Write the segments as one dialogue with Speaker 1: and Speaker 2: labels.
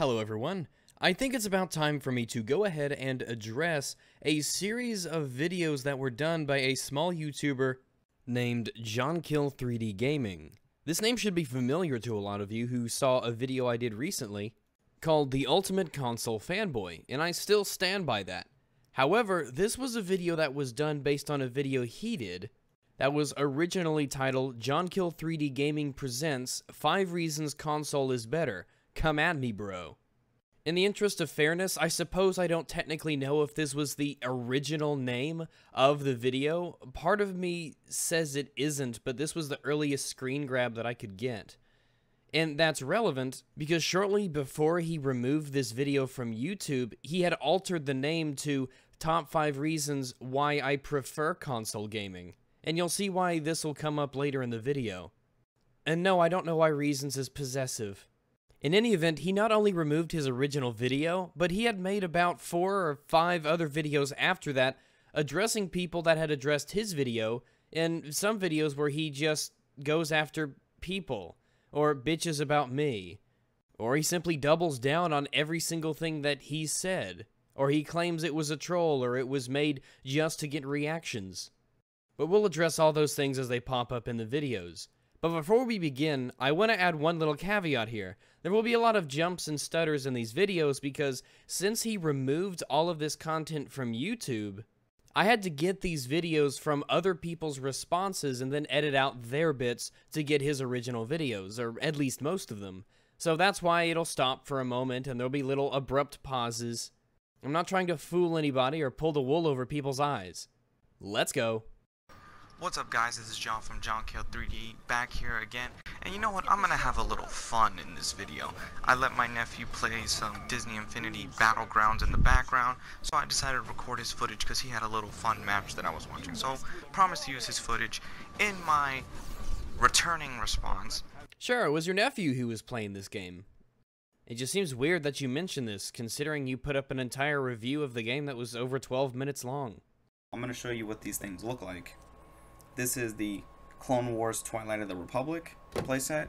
Speaker 1: Hello everyone. I think it's about time for me to go ahead and address a series of videos that were done by a small YouTuber named JohnKill3D Gaming. This name should be familiar to a lot of you who saw a video I did recently called The Ultimate Console Fanboy, and I still stand by that. However, this was a video that was done based on a video he did that was originally titled JohnKill3D Gaming Presents 5 Reasons Console is Better. Come at me, bro. In the interest of fairness, I suppose I don't technically know if this was the original name of the video. Part of me says it isn't, but this was the earliest screen grab that I could get. And that's relevant because shortly before he removed this video from YouTube, he had altered the name to Top 5 Reasons Why I Prefer Console Gaming. And you'll see why this will come up later in the video. And no, I don't know why Reasons is possessive. In any event, he not only removed his original video, but he had made about four or five other videos after that addressing people that had addressed his video, and some videos where he just goes after people, or bitches about me, or he simply doubles down on every single thing that he said, or he claims it was a troll or it was made just to get reactions. But we'll address all those things as they pop up in the videos. But before we begin, I want to add one little caveat here. There will be a lot of jumps and stutters in these videos because since he removed all of this content from YouTube, I had to get these videos from other people's responses and then edit out their bits to get his original videos, or at least most of them. So that's why it'll stop for a moment and there'll be little abrupt pauses. I'm not trying to fool anybody or pull the wool over people's eyes. Let's go.
Speaker 2: What's up guys, this is John from JohnKill3D back here again and you know what, I'm gonna have a little fun in this video. I let my nephew play some Disney Infinity Battlegrounds in the background so I decided to record his footage because he had a little fun match that I was watching. So promise to use his footage in my returning response.
Speaker 1: Sure, it was your nephew who was playing this game. It just seems weird that you mention this, considering you put up an entire review of the game that was over 12 minutes long.
Speaker 3: I'm going to show you what these things look like. This is the Clone Wars Twilight of the Republic playset,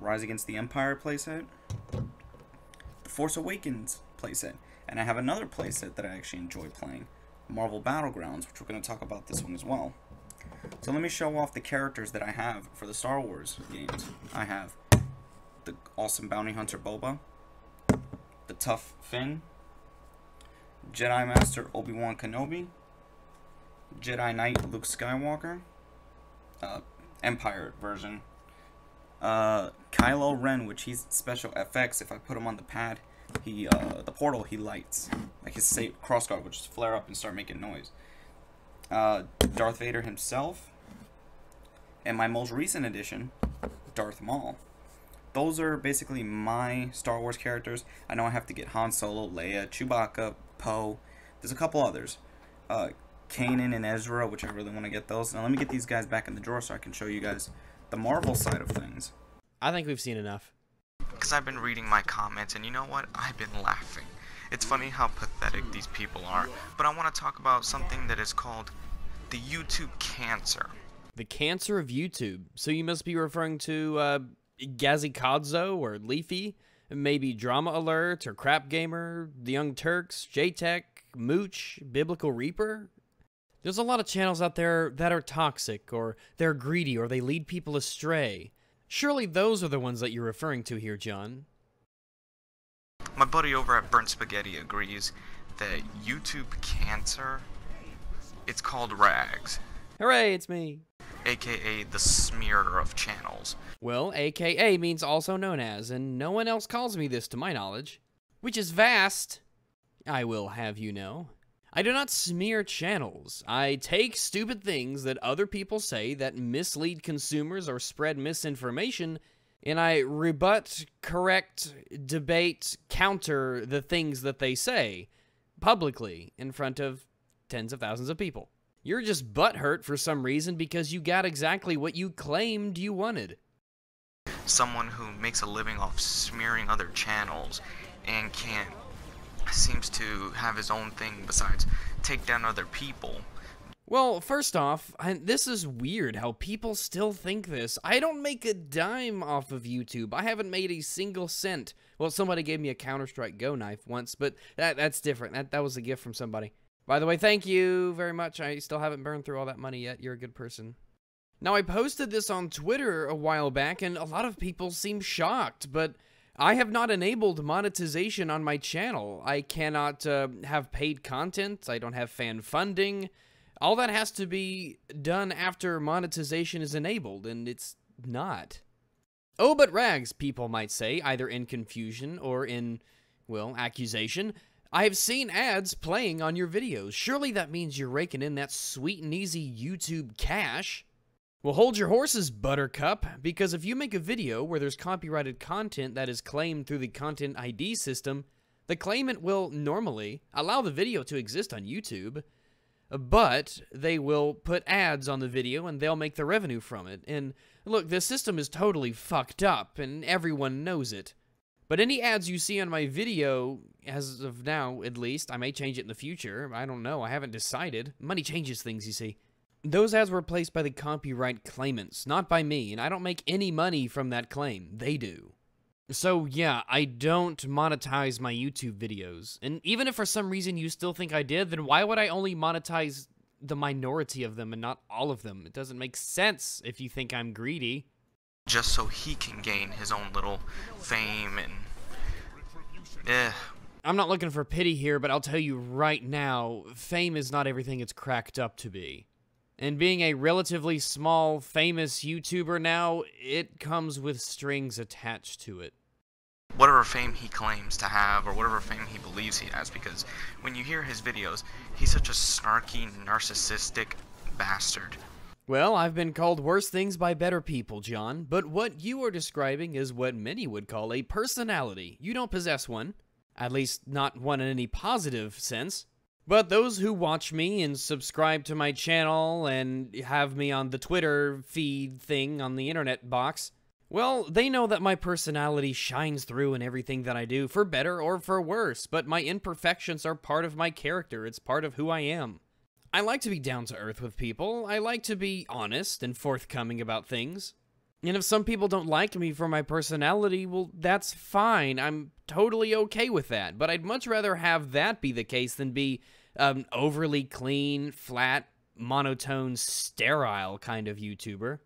Speaker 3: Rise Against the Empire playset, The Force Awakens playset, and I have another playset that I actually enjoy playing, Marvel Battlegrounds, which we're going to talk about this one as well. So let me show off the characters that I have for the Star Wars games. I have the awesome bounty hunter Boba, the tough Finn, Jedi Master Obi-Wan Kenobi, Jedi Knight Luke Skywalker, uh, Empire version, uh, Kylo Ren, which he's special FX. If I put him on the pad, he uh, the portal he lights like his safe crossguard, which just flare up and start making noise. Uh, Darth Vader himself, and my most recent addition, Darth Maul. Those are basically my Star Wars characters. I know I have to get Han Solo, Leia, Chewbacca, Poe. There's a couple others. Uh, Kanan and Ezra, which I really want to get those. Now let me get these guys back in the drawer so I can show you guys the Marvel side of things.
Speaker 1: I think we've seen enough.
Speaker 2: Because I've been reading my comments and you know what? I've been laughing. It's funny how pathetic these people are. But I want to talk about something that is called the YouTube cancer.
Speaker 1: The cancer of YouTube. So you must be referring to uh, Gazikadzo or Leafy, maybe Drama Alert or Crap Gamer, The Young Turks, JTech, Mooch, Biblical Reaper, there's a lot of channels out there that are toxic, or they're greedy, or they lead people astray. Surely those are the ones that you're referring to here, John.
Speaker 2: My buddy over at Burnt Spaghetti agrees that YouTube cancer, it's called RAGS.
Speaker 1: Hooray, it's me.
Speaker 2: AKA the smearer of channels.
Speaker 1: Well, AKA means also known as, and no one else calls me this to my knowledge. Which is vast, I will have you know. I do not smear channels. I take stupid things that other people say that mislead consumers or spread misinformation, and I rebut, correct, debate, counter the things that they say publicly in front of tens of thousands of people. You're just butthurt for some reason because you got exactly what you claimed you wanted.
Speaker 2: Someone who makes a living off smearing other channels and can't seems to have his own thing besides take down other people.
Speaker 1: Well, first off, I, this is weird how people still think this. I don't make a dime off of YouTube. I haven't made a single cent. Well, somebody gave me a Counter-Strike Go knife once, but that that's different. That that was a gift from somebody. By the way, thank you very much. I still haven't burned through all that money yet. You're a good person. Now, I posted this on Twitter a while back, and a lot of people seem shocked, but I have not enabled monetization on my channel. I cannot uh, have paid content. I don't have fan funding. All that has to be done after monetization is enabled, and it's not. Oh, but rags, people might say, either in confusion or in, well, accusation. I have seen ads playing on your videos. Surely that means you're raking in that sweet and easy YouTube cash. Well, hold your horses, Buttercup, because if you make a video where there's copyrighted content that is claimed through the Content ID system, the claimant will normally allow the video to exist on YouTube, but they will put ads on the video and they'll make the revenue from it. And look, the system is totally fucked up and everyone knows it. But any ads you see on my video, as of now at least, I may change it in the future, I don't know, I haven't decided. Money changes things, you see. Those ads were placed by the copyright claimants, not by me, and I don't make any money from that claim. They do. So yeah, I don't monetize my YouTube videos. And even if for some reason you still think I did, then why would I only monetize the minority of them and not all of them? It doesn't make sense if you think I'm greedy.
Speaker 2: Just so he can gain his own little fame and... Eh.
Speaker 1: I'm not looking for pity here, but I'll tell you right now, fame is not everything it's cracked up to be. And being a relatively small, famous YouTuber now, it comes with strings attached to it.
Speaker 2: Whatever fame he claims to have, or whatever fame he believes he has, because when you hear his videos, he's such a snarky, narcissistic bastard.
Speaker 1: Well, I've been called worse things by better people, John, but what you are describing is what many would call a personality. You don't possess one. At least, not one in any positive sense. But those who watch me and subscribe to my channel and have me on the Twitter feed thing on the internet box, well, they know that my personality shines through in everything that I do, for better or for worse, but my imperfections are part of my character, it's part of who I am. I like to be down to earth with people, I like to be honest and forthcoming about things. And if some people don't like me for my personality, well, that's fine. I'm totally okay with that. But I'd much rather have that be the case than be um, overly clean, flat, monotone, sterile kind of YouTuber.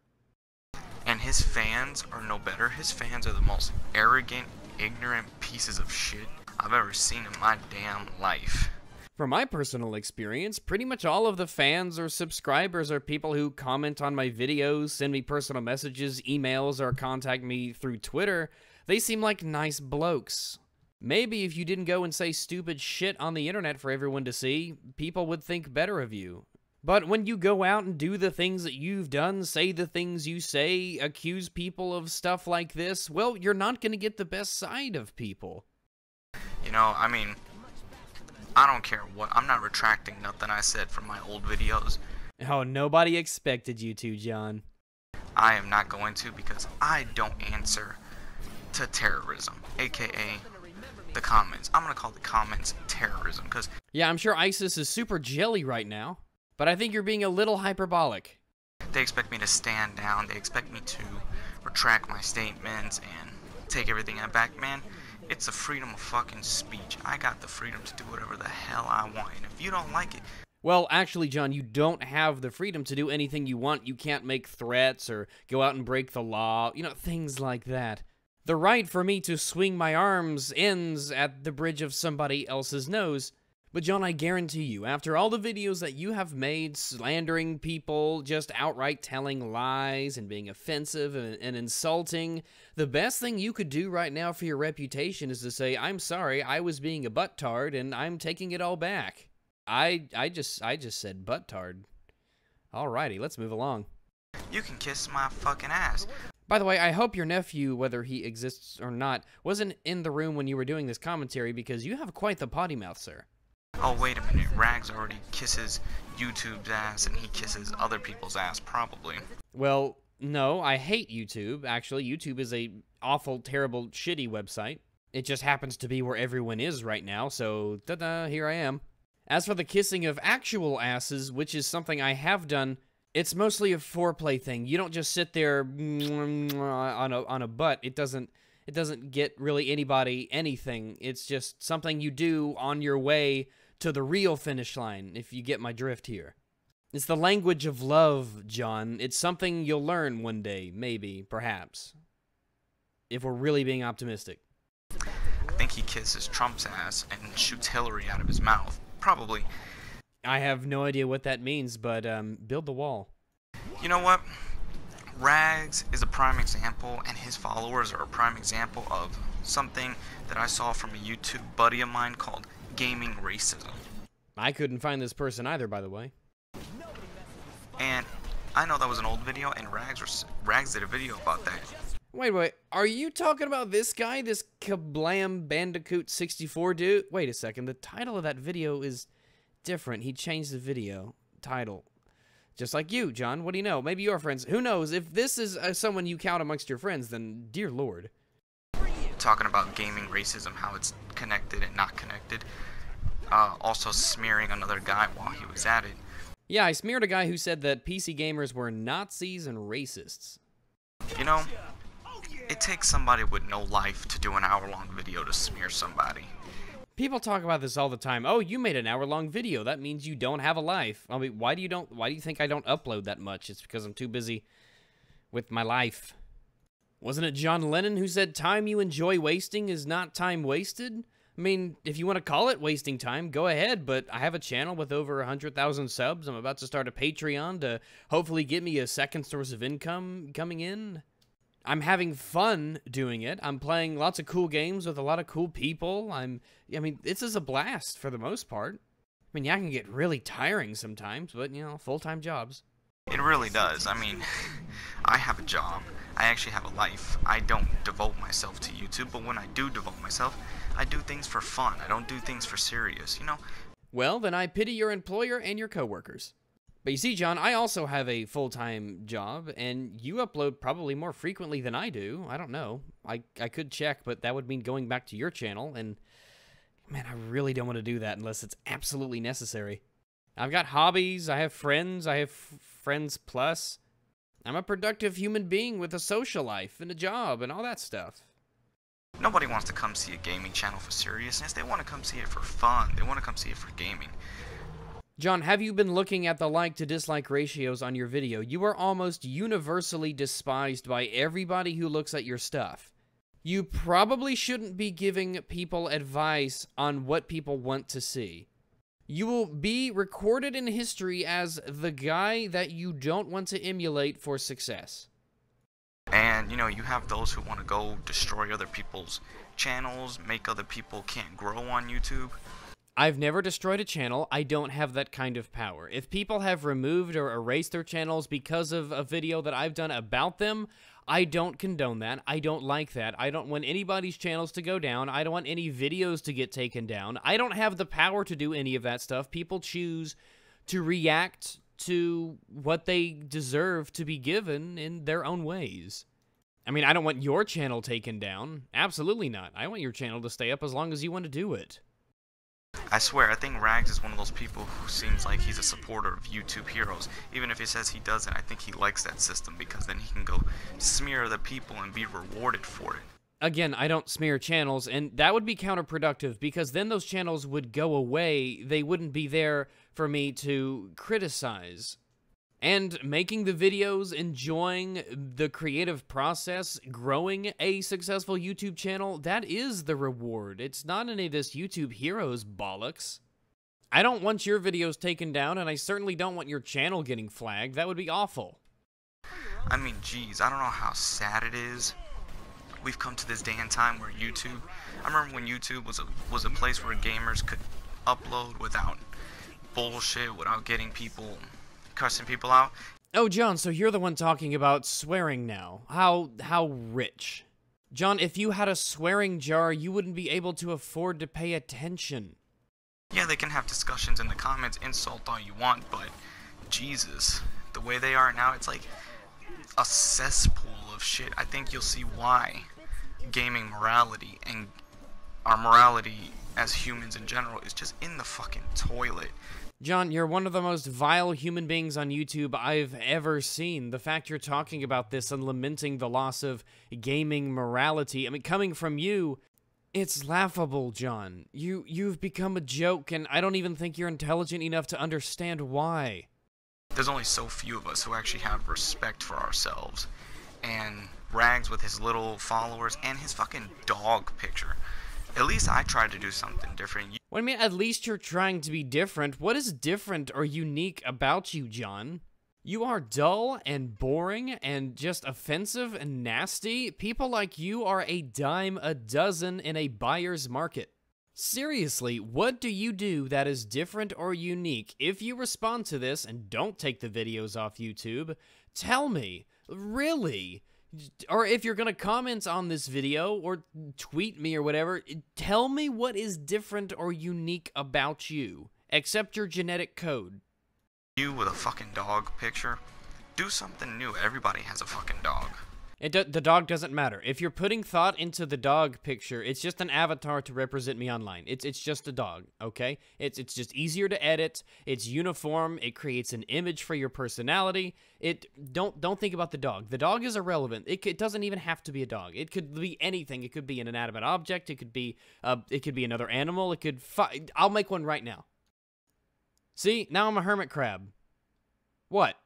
Speaker 2: And his fans are no better. His fans are the most arrogant, ignorant pieces of shit I've ever seen in my damn life.
Speaker 1: From my personal experience, pretty much all of the fans or subscribers are people who comment on my videos, send me personal messages, emails, or contact me through Twitter. They seem like nice blokes. Maybe if you didn't go and say stupid shit on the internet for everyone to see, people would think better of you. But when you go out and do the things that you've done, say the things you say, accuse people of stuff like this, well, you're not going to get the best side of people.
Speaker 2: You know, I mean, I don't care what. I'm not retracting nothing I said from my old videos.
Speaker 1: Oh, nobody expected you to, John.
Speaker 2: I am not going to because I don't answer to terrorism, aka the comments. I'm gonna call the comments terrorism because.
Speaker 1: Yeah, I'm sure ISIS is super jelly right now, but I think you're being a little hyperbolic.
Speaker 2: They expect me to stand down. They expect me to retract my statements and take everything back, man. It's the freedom of fucking speech. I got the freedom to do whatever the hell I want. And if you don't like it,
Speaker 1: well, actually, John, you don't have the freedom to do anything you want. You can't make threats or go out and break the law, you know, things like that. The right for me to swing my arms ends at the bridge of somebody else's nose. But John, I guarantee you, after all the videos that you have made slandering people, just outright telling lies and being offensive and, and, insulting, the best thing you could do right now for your reputation is to say, I'm sorry, I was being a butt-tard and I'm taking it all back. I I just I just said butt-tard. Alrighty, let's move along.
Speaker 2: You can kiss my fucking ass.
Speaker 1: By the way, I hope your nephew, whether he exists or not, wasn't in the room when you were doing this commentary because you have quite the potty mouth, sir.
Speaker 2: Oh, wait a minute. Rags already kisses YouTube's ass and he kisses other people's ass, probably.
Speaker 1: Well, no, I hate YouTube. Actually, YouTube is a awful, terrible, shitty website. It just happens to be where everyone is right now, so ta-da, here I am. As for the kissing of actual asses, which is something I have done, it's mostly a foreplay thing. You don't just sit there on a on a butt. It doesn't it doesn't get really anybody anything. It's just something you do on your way to the real finish line, if you get my drift here. It's the language of love, John. It's something you'll learn one day, maybe, perhaps. If we're really being optimistic.
Speaker 2: I think he kisses Trump's ass and shoots Hillary out of his mouth. Probably.
Speaker 1: I have no idea what that means, but um, build the wall.
Speaker 2: You know what? Rags is a prime example, and his followers are a prime example of something that I saw from a YouTube buddy of mine called gaming racism.
Speaker 1: I couldn't find this person either, by the way.
Speaker 2: And I know that was an old video, and Rags, Rags did a video about that.
Speaker 1: Wait, wait, are you talking about this guy, this Kablam Bandicoot 64 dude? Wait a second, the title of that video is different. He changed the video title. Just like you, John. What do you know? Maybe your friends. Who knows? If this is uh, someone you count amongst your friends, then dear lord.
Speaker 2: Talking about gaming racism, how it's connected and not connected. Uh, also smearing another guy while he was at it.
Speaker 1: Yeah, I smeared a guy who said that PC gamers were Nazis and racists.
Speaker 2: You know, it takes somebody with no life to do an hour-long video to smear somebody.
Speaker 1: People talk about this all the time. Oh, you made an hour-long video. That means you don't have a life. I mean, why do you don't? Why do you think I don't upload that much? It's because I'm too busy with my life. Wasn't it John Lennon who said time you enjoy wasting is not time wasted? I mean, if you want to call it wasting time, go ahead, but I have a channel with over 100,000 subs. I'm about to start a Patreon to hopefully get me a second source of income coming in. I'm having fun doing it. I'm playing lots of cool games with a lot of cool people. I'm I mean, this is a blast for the most part. I mean, yeah, I can get really tiring sometimes, but you know, full-time jobs.
Speaker 2: It really does. I mean, I have a job. I actually have a life. I don't devote myself to YouTube, but when I do devote myself, I do things for fun. I don't do things for serious, you know?
Speaker 1: Well, then I pity your employer and your coworkers. But you see, John, I also have a full-time job, and you upload probably more frequently than I do. I don't know. I, I could check, but that would mean going back to your channel, and man, I really don't want to do that unless it's absolutely necessary. I've got hobbies, I have friends, I have friends plus. I'm a productive human being with a social life and a job and all that stuff.
Speaker 2: Nobody wants to come see a gaming channel for seriousness. They want to come see it for fun. They want to come see it for gaming.
Speaker 1: John, have you been looking at the like to dislike ratios on your video? You are almost universally despised by everybody who looks at your stuff. You probably shouldn't be giving people advice on what people want to see. You will be recorded in history as the guy that you don't want to emulate for success.
Speaker 2: And, you know, you have those who want to go destroy other people's channels, make other people can't grow on YouTube.
Speaker 1: I've never destroyed a channel. I don't have that kind of power. If people have removed or erased their channels because of a video that I've done about them, I don't condone that. I don't like that. I don't want anybody's channels to go down. I don't want any videos to get taken down. I don't have the power to do any of that stuff. People choose to react to what they deserve to be given in their own ways. I mean, I don't want your channel taken down. Absolutely not. I want your channel to stay up as long as you want to do it.
Speaker 2: I swear, I think Rags is one of those people who seems like he's a supporter of YouTube heroes. Even if he says he doesn't, I think he likes that system because then he can go smear the people and be rewarded for it.
Speaker 1: Again, I don't smear channels, and that would be counterproductive because then those channels would go away. They wouldn't be there for me to criticize. And making the videos, enjoying the creative process, growing a successful YouTube channel, that is the reward. It's not any of this YouTube heroes bollocks. I don't want your videos taken down, and I certainly don't want your channel getting flagged. That would be awful.
Speaker 2: I mean, geez, I don't know how sad it is. We've come to this day and time where YouTube. I remember when YouTube was a was a place where gamers could upload without bullshit, without getting people cussing people out.
Speaker 1: Oh, John, so you're the one talking about swearing now. How how rich. John, if you had a swearing jar, you wouldn't be able to afford to pay attention.
Speaker 2: Yeah, they can have discussions in the comments, insult all you want, but Jesus, the way they are now, it's like a cesspool of shit. I think you'll see why gaming morality and our morality as humans in general is just in the fucking toilet.
Speaker 1: John, you're one of the most vile human beings on YouTube I've ever seen. The fact you're talking about this and lamenting the loss of gaming morality, I mean, coming from you, it's laughable, John. You you've become a joke and I don't even think you're intelligent enough to understand why.
Speaker 2: There's only so few of us who actually have respect for ourselves. And Rags with his little followers and his fucking dog picture. At least I tried to do something different.
Speaker 1: What I mean, at least you're trying to be different. What is different or unique about you, John? You are dull and boring and just offensive and nasty. People like you are a dime a dozen in a buyer's market. Seriously, what do you do that is different or unique? If you respond to this and don't take the videos off YouTube, tell me. Really? Or if you're gonna comment on this video or tweet me or whatever, tell me what is different or unique about you, except your genetic code.
Speaker 2: you with a fucking dog picture. Do something new. Everybody has a fucking dog.
Speaker 1: It do- the dog doesn't matter. If you're putting thought into the dog picture, it's just an avatar to represent me online. It's it's just a dog, okay? It's it's just easier to edit. It's uniform. It creates an image for your personality. It don't don't think about the dog. The dog is irrelevant. It, it doesn't even have to be a dog. It could be anything. It could be an inanimate object. It could be uh it could be another animal. It could I'll make one right now. See? Now I'm a hermit crab. What?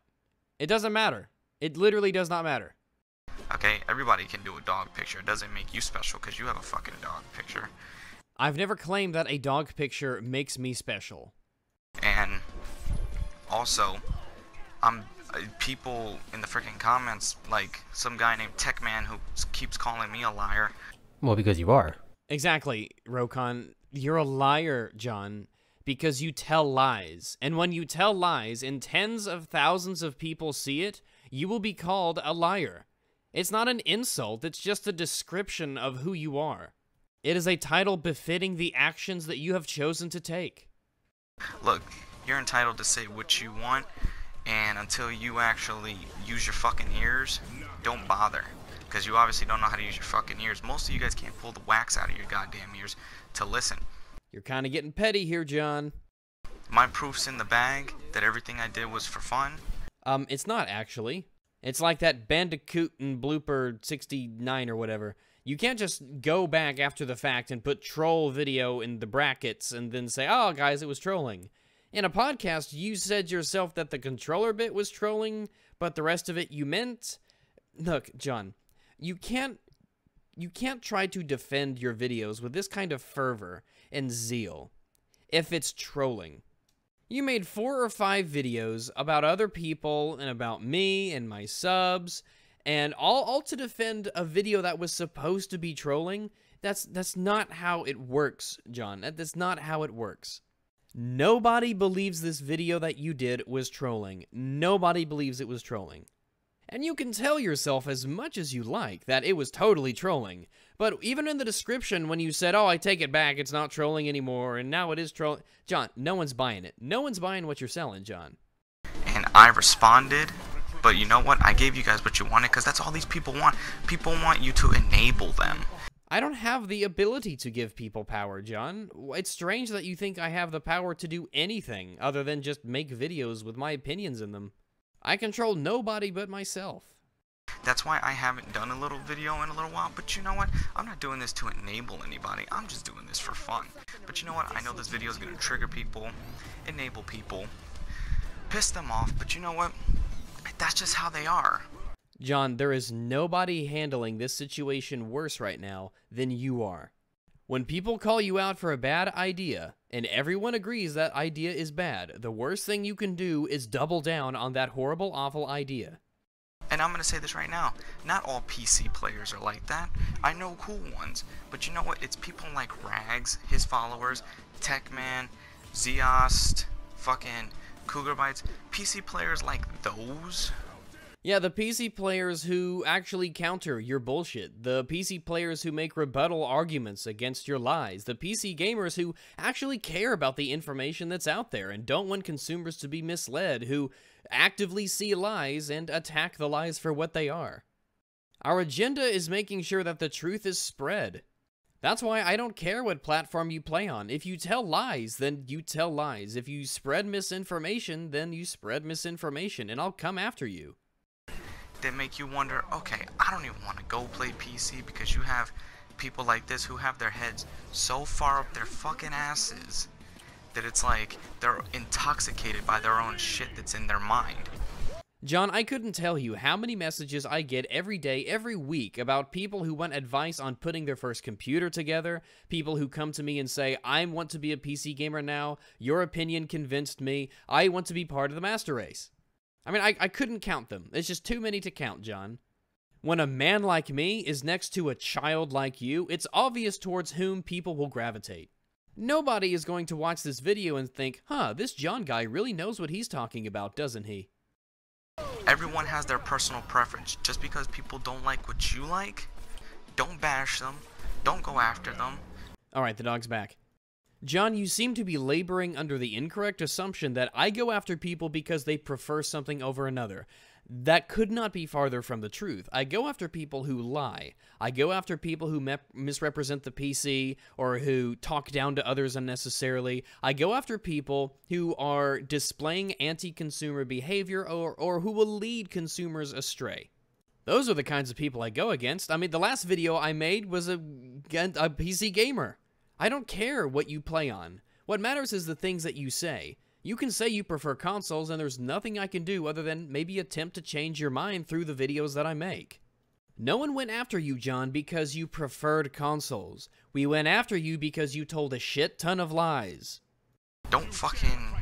Speaker 1: It doesn't matter. It literally does not matter.
Speaker 2: Okay, everybody can do a dog picture. It doesn't make you special because you have a fucking dog picture.
Speaker 1: I've never claimed that a dog picture makes me special.
Speaker 2: And also, I'm uh, people in the freaking comments like some guy named Techman who keeps calling me a liar.
Speaker 4: Well, because you are.
Speaker 1: Exactly, Rokon. You're a liar, John, because you tell lies. And when you tell lies and tens of thousands of people see it, you will be called a liar. It's not an insult, it's just a description of who you are. It is a title befitting the actions that you have chosen to take.
Speaker 2: Look, you're entitled to say what you want, and until you actually use your fucking ears, don't bother. Because you obviously don't know how to use your fucking ears. Most of you guys can't pull the wax out of your goddamn ears to listen.
Speaker 1: You're kind of getting petty here, John.
Speaker 2: My proof's in the bag that everything I did was for fun.
Speaker 1: Um, it's not actually. It's like that Bandicoot and Blooper 69 or whatever. You can't just go back after the fact and put troll video in the brackets and then say, oh, guys, it was trolling. In a podcast, you said yourself that the controller bit was trolling, but the rest of it you meant. Look, John, you can't you can't try to defend your videos with this kind of fervor and zeal if it's trolling. You made four or five videos about other people and about me and my subs, and all all to defend a video that was supposed to be trolling. That's that's not how it works, John. That- That's not how it works. Nobody believes this video that you did was trolling. Nobody believes it was trolling. And you can tell yourself as much as you like that it was totally trolling. But even in the description, when you said, oh, I take it back, it's not trolling anymore, and now it is trolling. John, no one's buying it. No one's buying what you're selling, John.
Speaker 2: and I responded. But you know what? I gave you guys what you wanted because that's all these people want. People want you to enable them.
Speaker 1: I don't have the ability to give people power, John. It's strange that you think I have the power to do anything other than just make videos with my opinions in them. I control nobody but myself.
Speaker 2: That's why I haven't done a little video in a little while. But you know what? I'm not doing this to enable anybody. I'm just doing this for fun. But you know what? I know this video is going to trigger people, enable people, piss them off. But you know what? That's just how they are.
Speaker 1: John, there is nobody handling this situation worse right now than you are. When people call you out for a bad idea, and everyone agrees that idea is bad, the worst thing you can do is double down on that horrible, awful idea.
Speaker 2: And I'm gonna say this right now. Not all PC players are like that. I know cool ones. But you know what? It's people like Rags, his followers, Techman, Zeost, fucking Cougar Bites. PC players like those.
Speaker 1: Yeah, the PC players who actually counter your bullshit. The PC players who make rebuttal arguments against your lies. The PC gamers who actually care about the information that's out there and don't want consumers to be misled, who actively see lies and attack the lies for what they are. Our agenda is making sure that the truth is spread. That's why I don't care what platform you play on. If you tell lies, then you tell lies. If you spread misinformation, then you spread misinformation, and I'll come after you.
Speaker 2: That make you wonder, okay, I don't even want to go play PC because you have people like this who have their heads so far up their fucking asses that it's like they're intoxicated by their own shit that's in their mind.
Speaker 1: John, I couldn't tell you how many messages I get every day, every week about people who want advice on putting their first computer together, people who come to me and say, I want to be a PC gamer now, your opinion convinced me, I want to be part of the master race. I mean, I, I couldn't count them. It's just too many to count, John. When a man like me is next to a child like you, it's obvious towards whom people will gravitate. Nobody is going to watch this video and think, huh, this John guy really knows what he's talking about, doesn't he?
Speaker 2: Everyone has their personal preference. Just because people don't like what you like, don't bash them, don't go after them.
Speaker 1: Alright, the dog's back. John, you seem to be laboring under the incorrect assumption that I go after people because they prefer something over another. That could not be farther from the truth. I go after people who lie. I go after people who misrepresent the PC or who talk down to others unnecessarily. I go after people who are displaying anti consumer behavior or, or who will lead consumers astray. Those are the kinds of people I go against. I mean, the last video I made was a, a PC gamer. I don't care what you play on. What matters is the things that you say. You can say you prefer consoles, and there's nothing I can do other than maybe attempt to change your mind through the videos that I make. No one went after you, John, because you preferred consoles. We went after you because you told a shit ton of lies.
Speaker 2: Don't fucking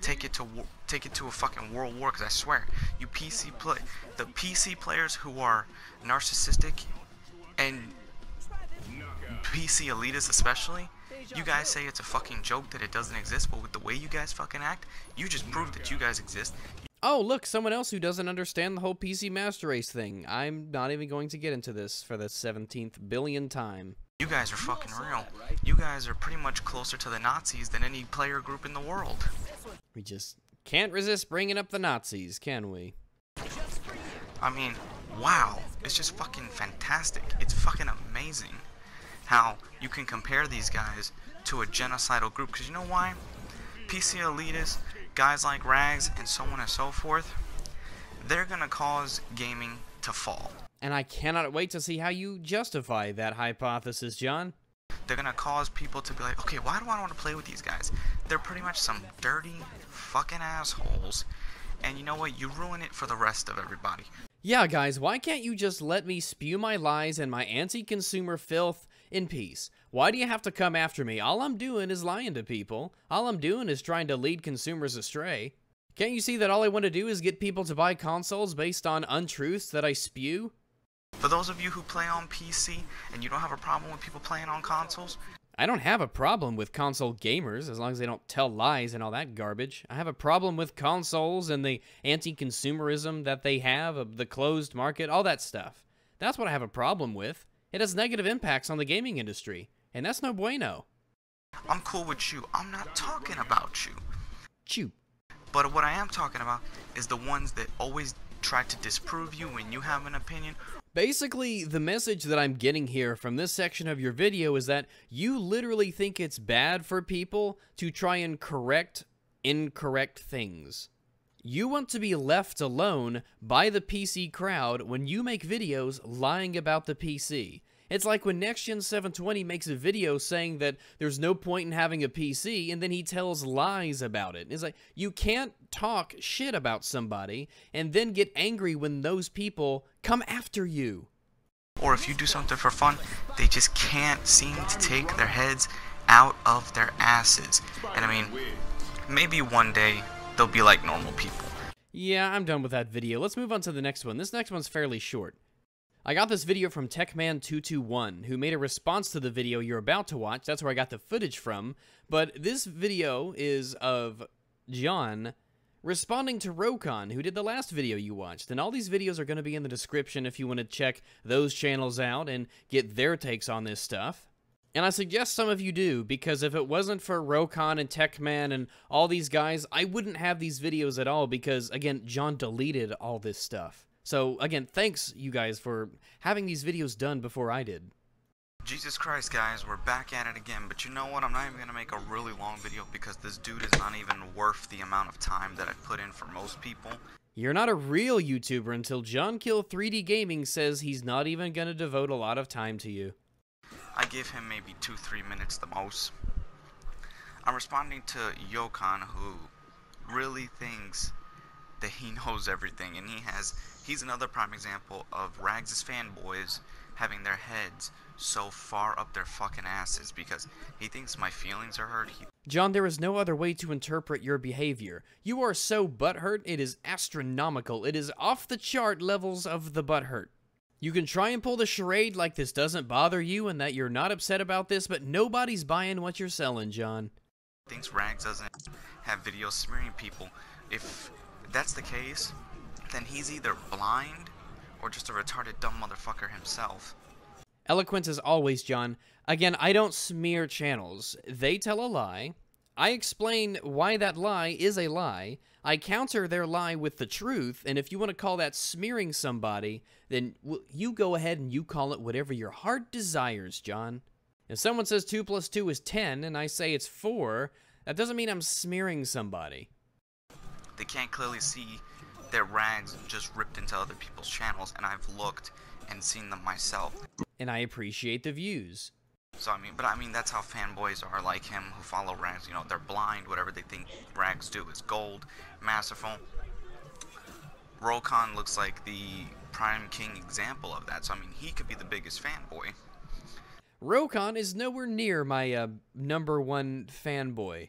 Speaker 2: take it to take it to a fucking world war, because I swear, you PC play the PC players who are narcissistic and PC elitists especially you guys say it's a fucking joke that it doesn't exist, but with the way you guys fucking act, you just prove that you guys exist.
Speaker 1: Oh, look, someone else who doesn't understand the whole PC Master Race thing. I'm not even going to get into this for the 17th billion time.
Speaker 2: You guys are fucking real. You guys are pretty much closer to the Nazis than any player group in the world.
Speaker 1: We just can't resist bringing up the Nazis, can we?
Speaker 2: I mean, wow. It's just fucking fantastic. It's fucking amazing how you can compare these guys to a genocidal group. Because you know why? PC elitists, guys like Rags, and so on and so forth, they're going to cause gaming to fall.
Speaker 1: And I cannot wait to see how you justify that hypothesis, John.
Speaker 2: They're going to cause people to be like, okay, why do I want to play with these guys? They're pretty much some dirty fucking assholes. And you know what? You ruin it for the rest of everybody.
Speaker 1: Yeah, guys, why can't you just let me spew my lies and my anti-consumer filth in peace. Why do you have to come after me? All I'm doing is lying to people. All I'm doing is trying to lead consumers astray. Can't you see that all I want to do is get people to buy consoles based on untruths that I spew?
Speaker 2: For those of you who play on PC and you don't have a problem with people playing on consoles,
Speaker 1: I don't have a problem with console gamers as long as they don't tell lies and all that garbage. I have a problem with consoles and the anti-consumerism that they have, the closed market, all that stuff. That's what I have a problem with. It has negative impacts on the gaming industry, and that's no bueno.
Speaker 2: I'm cool with you. I'm not talking about you.
Speaker 1: Chew.
Speaker 2: But what I am talking about is the ones that always try to disprove you when you have an opinion.
Speaker 1: Basically, the message that I'm getting here from this section of your video is that you literally think it's bad for people to try and correct incorrect things. You want to be left alone by the PC crowd when you make videos lying about the PC. It's like when NextGen 720 makes a video saying that there's no point in having a PC, and then he tells lies about it. It's like, you can't talk shit about somebody and then get angry when those people come after you.
Speaker 2: Or if you do something for fun, they just can't seem to take their heads out of their asses. And I mean, maybe one day they'll be like normal people.
Speaker 1: Yeah, I'm done with that video. Let's move on to the next one. This next one's fairly short. I got this video from Techman221, who made a response to the video you're about to watch. That's where I got the footage from. But this video is of John responding to Rokon, who did the last video you watched. And all these videos are going to be in the description if you want to check those channels out and get their takes on this stuff. And I suggest some of you do, because if it wasn't for Rokon and Techman and all these guys, I wouldn't have these videos at all because, again, John deleted all this stuff. So, again, thanks, you guys, for having these videos done before I did.
Speaker 2: Jesus Christ, guys, we're back at it again. But you know what? I'm not even going to make a really long video because this dude is not even worth the amount of time that I put in for most people.
Speaker 1: You're not a real YouTuber until John Kill 3D Gaming says he's not even going to devote a lot of time to you.
Speaker 2: I give him maybe two, three minutes the most. I'm responding to Yokon, who really thinks that he knows everything, and he has. He's another prime example of Rags' fanboys having their heads so far up their fucking asses because he thinks my feelings are hurt. He
Speaker 1: John, there is no other way to interpret your behavior. You are so butthurt, it is astronomical. It is off the chart levels of the butthurt. You can try and pull the charade like this doesn't bother you and that you're not upset about this, but nobody's buying what you're selling, John.
Speaker 2: thinks Rags doesn't have videos smearing people. If that's the case, then he's either blind or just a retarded dumb motherfucker himself.
Speaker 1: Eloquence as always, John. Again, I don't smear channels. They tell a lie. I explain why that lie is a lie. I counter their lie with the truth, and if you want to call that smearing somebody, then you go ahead and you call it whatever your heart desires, John. If someone says 2 plus 2 is 10, and I say it's 4, that doesn't mean I'm smearing somebody.
Speaker 2: They can't clearly see their rags just ripped into other people's channels, and I've looked and seen them myself.
Speaker 1: And I appreciate the views.
Speaker 2: So I mean, but I mean that's how fanboys are like him who follow Rags. You know, they're blind. Whatever they think Rags do is gold, masterful. Rokon looks like the prime king example of that. So I mean, he could be the biggest fanboy.
Speaker 1: Rokon is nowhere near my uh, number one fanboy.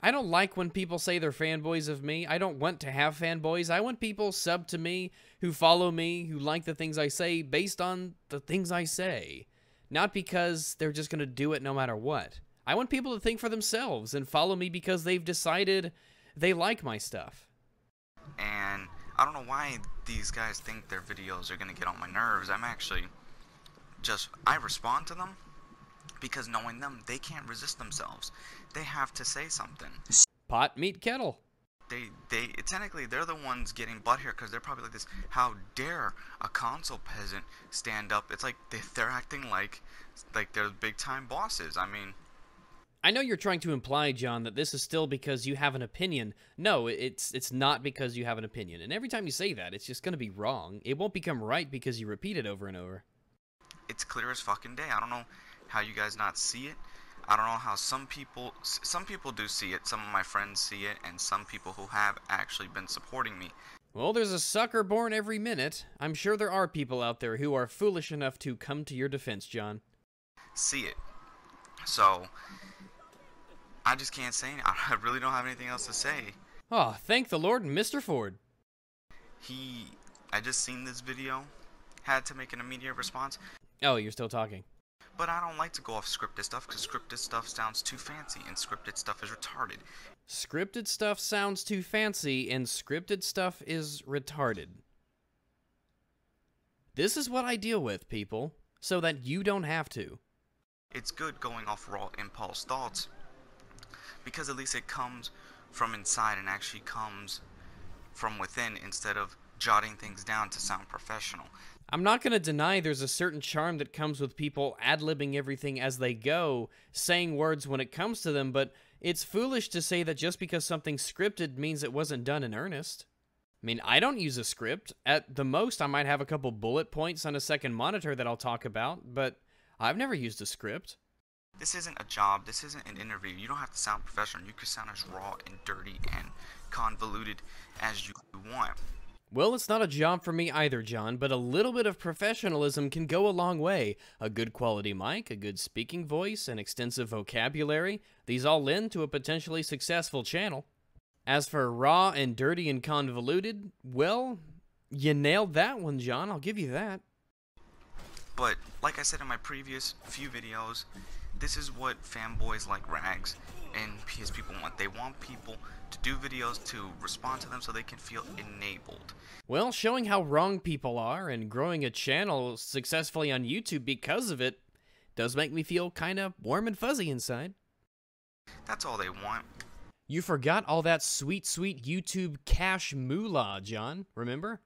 Speaker 1: I don't like when people say they're fanboys of me. I don't want to have fanboys. I want people sub to me, who follow me, who like the things I say based on the things I say. Not because they're just going to do it no matter what. I want people to think for themselves and follow me because they've decided they like my stuff.
Speaker 2: And I don't know why these guys think their videos are going to get on my nerves. I'm actually just, I respond to them because knowing them, they can't resist themselves. They have to say something.
Speaker 1: Pot meet kettle.
Speaker 2: They, they, technically, they're the ones getting butt here because they're probably like this. How dare a console peasant stand up? It's like they, they're acting like, like they're big time bosses. I mean,
Speaker 1: I know you're trying to imply, John, that this is still because you have an opinion. No, it's it's not because you have an opinion. And every time you say that, it's just going to be wrong. It won't become right because you repeat it over and over.
Speaker 2: It's clear as fucking day. I don't know how you guys not see it. I don't know how some people some people do see it. Some of my friends see it and some people who have actually been supporting me.
Speaker 1: Well, there's a sucker born every minute. I'm sure there are people out there who are foolish enough to come to your defense, John.
Speaker 2: See it. So, I just can't say anything. I really don't have anything else to say.
Speaker 1: Oh, thank the Lord, Mr. Ford.
Speaker 2: He, I just seen this video, had to make an immediate response.
Speaker 1: Oh, you're still talking.
Speaker 2: But I don't like to go off scripted stuff because scripted stuff sounds too fancy and scripted stuff is retarded.
Speaker 1: Scripted stuff sounds too fancy and scripted stuff is retarded. This is what I deal with, people, so that you don't have to.
Speaker 2: It's good going off raw impulse thoughts because at least it comes from inside and actually comes from within instead of jotting things down to sound professional.
Speaker 1: I'm not going to deny there's a certain charm that comes with people ad-libbing everything as they go, saying words when it comes to them, but it's foolish to say that just because something's scripted means it wasn't done in earnest. I mean, I don't use a script. At the most, I might have a couple bullet points on a second monitor that I'll talk about, but I've never used a script.
Speaker 2: This isn't a job. This isn't an interview. You don't have to sound professional. You can sound as raw and dirty and convoluted as you want.
Speaker 1: Well, it's not a job for me either, John, but a little bit of professionalism can go a long way. A good quality mic, a good speaking voice, an extensive vocabulary, these all lend to a potentially successful channel. As for raw and dirty and convoluted, well, you nailed that one, John. I'll give you that.
Speaker 2: But, like I said in my previous few videos, this is what fanboys like Rags and PS people want. They want people to do videos to respond to them so they can feel enabled.
Speaker 1: Well, showing how wrong people are and growing a channel successfully on YouTube because of it does make me feel kind of warm and fuzzy inside.
Speaker 2: That's all they want.
Speaker 1: You forgot all that sweet, sweet YouTube cash moolah, John, remember?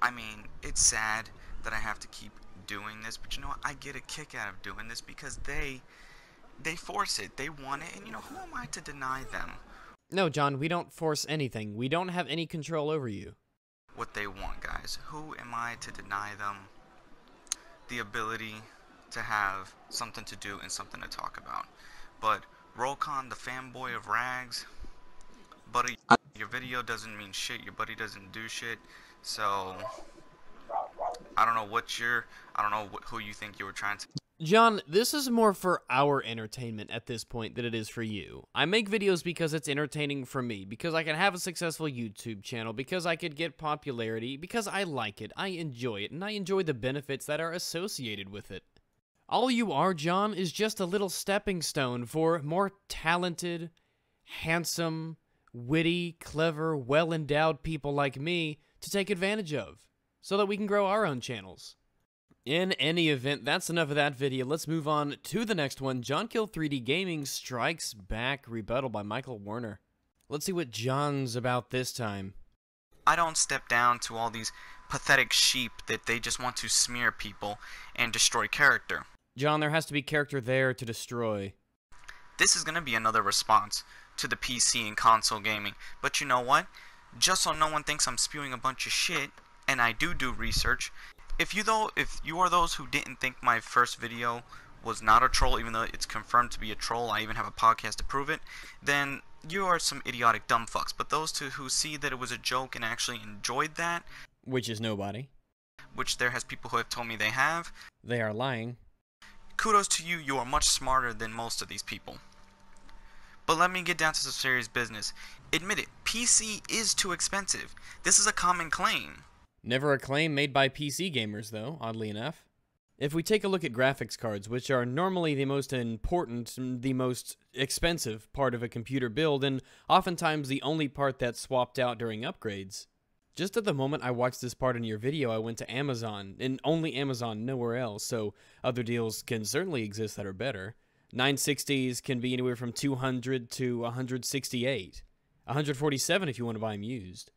Speaker 2: I mean, it's sad that I have to keep doing this, but you know what? I get a kick out of doing this because they they force it. They want it, and you know who am I to deny them
Speaker 1: No, John, we don't force anything. We don't have any control over you.
Speaker 2: what they want, guys? Who am I to deny them the ability to have something to do and something to talk about? But Rokon, the fanboy of rags, buddy, your video doesn't mean shit. Your buddy doesn't do shit. So I don't know what you're. I don't know wh- who you think you were trying to.
Speaker 1: John, this is more for our entertainment at this point than it is for you. I make videos because it's entertaining for me, because I can have a successful YouTube channel, because I could get popularity, because I like it, I enjoy it, and I enjoy the benefits that are associated with it. All you are, John, is just a little stepping stone for more talented, handsome, witty, clever, well endowed people like me to take advantage of, so that we can grow our own channels. In any event, that's enough of that video. Let's move on to the next one. JohnKill3D Gaming Strikes Back Rebuttal by Michael Warner. Let's see what John's about this time.
Speaker 2: I don't step down to all these pathetic sheep that they just want to smear people and destroy character.
Speaker 1: John, there has to be character there to destroy.
Speaker 2: This is going to be another response to the PC and console gaming. But you know what? Just so no one thinks I'm spewing a bunch of shit, and I do do research. If you though, if you are those who didn't think my first video was not a troll, even though it's confirmed to be a troll, I even have a podcast to prove it, then you are some idiotic dumb fucks. But those two who see that it was a joke and actually enjoyed that,
Speaker 1: Which is nobody.
Speaker 2: which there has people who have told me they have,
Speaker 1: They are lying.
Speaker 2: kudos to you, you are much smarter than most of these people. But let me get down to some serious business. Admit it, PC is too expensive. This is a common claim.
Speaker 1: Never a claim made by PC gamers, though, oddly enough. If we take a look at graphics cards, which are normally the most important, the most expensive part of a computer build, and oftentimes the only part that's swapped out during upgrades, just at the moment I watched this part in your video, I went to Amazon, and only Amazon, nowhere else, so other deals can certainly exist that are better. 960s can be anywhere from 200 to 168. 147 if you want to buy them used.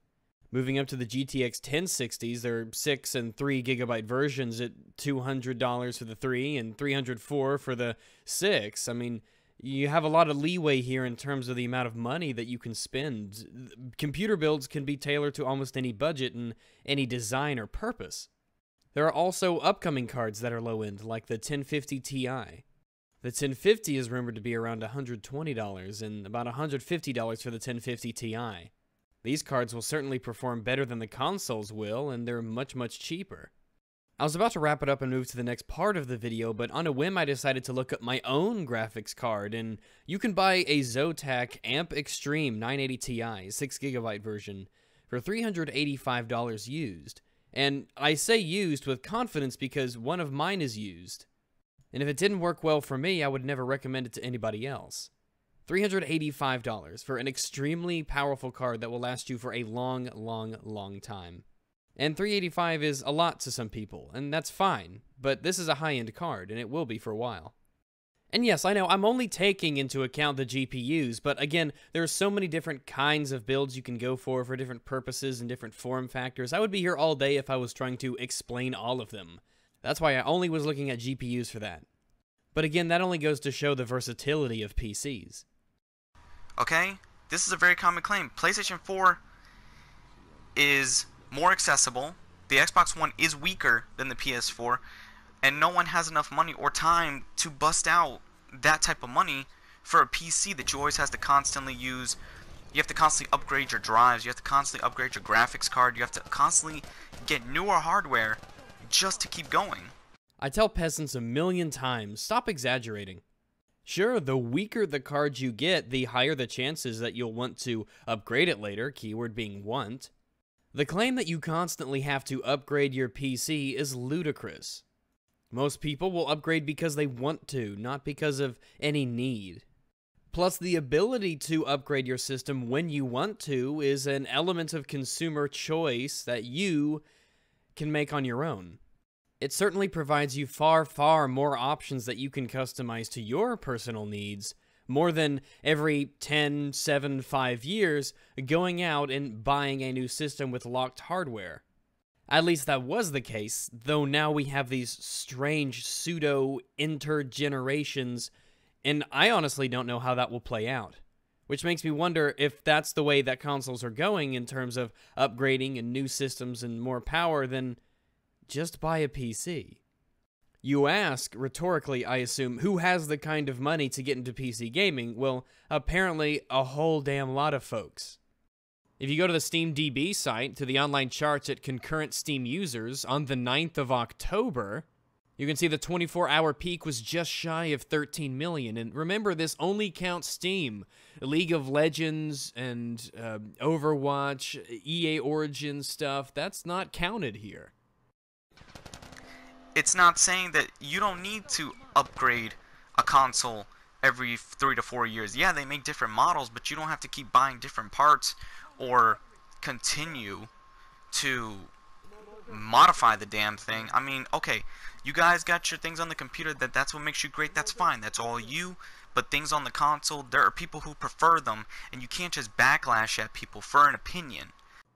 Speaker 1: Moving up to the GTX 1060s, there are 6 and 3 gigabyte versions at $200 for the 3 and 304 for the 6. I mean, you have a lot of leeway here in terms of the amount of money that you can spend. Computer builds can be tailored to almost any budget and any design or purpose. There are also upcoming cards that are low end, like the 1050 Ti. The 1050 is rumored to be around $120 and about $150 for the 1050 Ti. These cards will certainly perform better than the consoles will, and they're much, much cheaper. I was about to wrap it up and move to the next part of the video, but on a whim I decided to look up my own graphics card, and you can buy a Zotac Amp Extreme 980 Ti 6GB version for $385 used. And I say used with confidence because one of mine is used. And if it didn't work well for me, I would never recommend it to anybody else. $385 for an extremely powerful card that will last you for a long, long, long time. And 385 is a lot to some people, and that's fine, but this is a high-end card and it will be for a while. And yes, I know I'm only taking into account the GPUs, but again, there are so many different kinds of builds you can go for for different purposes and different form factors. I would be here all day if I was trying to explain all of them. That's why I only was looking at GPUs for that. But again, that only goes to show the versatility of PCs.
Speaker 2: Okay? This is a very common claim. PlayStation 4 is more accessible. The Xbox One is weaker than the PS4, and no one has enough money or time to bust out that type of money for a PC that you always has to constantly use. You have to constantly upgrade your drives, you have to constantly upgrade your graphics card, you have to constantly get newer hardware just to keep going.
Speaker 1: I tell peasants a million times stop exaggerating. Sure, the weaker the card you get, the higher the chances that you'll want to upgrade it later, keyword being want. The claim that you constantly have to upgrade your PC is ludicrous. Most people will upgrade because they want to, not because of any need. Plus, the ability to upgrade your system when you want to is an element of consumer choice that you can make on your own. It certainly provides you far, far more options that you can customize to your personal needs, more than every 10, 7, 5 years going out and buying a new system with locked hardware. At least that was the case, though now we have these strange pseudo intergenerations, and I honestly don't know how that will play out. Which makes me wonder if that's the way that consoles are going in terms of upgrading and new systems and more power, then just buy a PC. You ask, rhetorically, I assume, who has the kind of money to get into PC gaming? Well, apparently, a whole damn lot of folks. If you go to the SteamDB site, to the online charts at concurrent Steam users on the 9th of October, you can see the 24-hour peak was just shy of 13 million. And remember, this only counts Steam. League of Legends and uh, Overwatch, EA Origin stuff, that's not counted here.
Speaker 2: It's not saying that you don't need to upgrade a console every three to four years. Yeah, they make different models, but you don't have to keep buying different parts or continue to modify the damn thing. I mean, okay, you guys got your things on the computer that that's what makes you great. That's fine. That's all you. But things on the console, there are people who prefer them, and you can't just backlash at people for an opinion.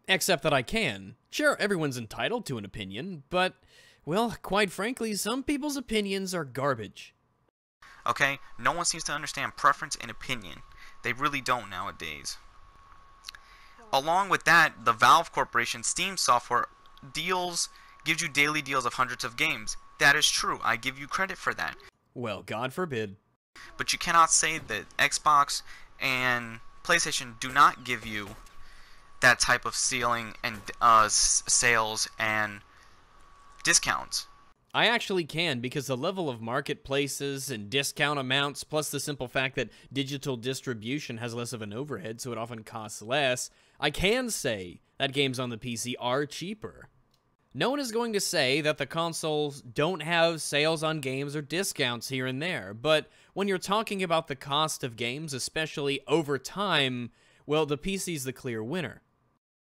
Speaker 1: Except that I can. Sure, everyone's entitled to an opinion, but, well, quite frankly, some people's opinions are garbage.
Speaker 2: Okay? No one seems to understand preference and opinion. They really don't nowadays. Along with that, the Valve Corporation Steam software deals gives you daily deals of hundreds of games. That is true. I give you credit for that.
Speaker 1: Well, God forbid.
Speaker 2: But you cannot say that Xbox and PlayStation do not give you that type of ceiling and uh, sales and discounts.
Speaker 1: I actually can because the level of marketplaces and discount amounts, plus the simple fact that digital distribution has less of an overhead, so it often costs less, I can say that games on the PC are cheaper. No one is going to say that the consoles don't have sales on games or discounts here and there, but when you're talking about the cost of games, especially over time, well, the PC's the clear winner.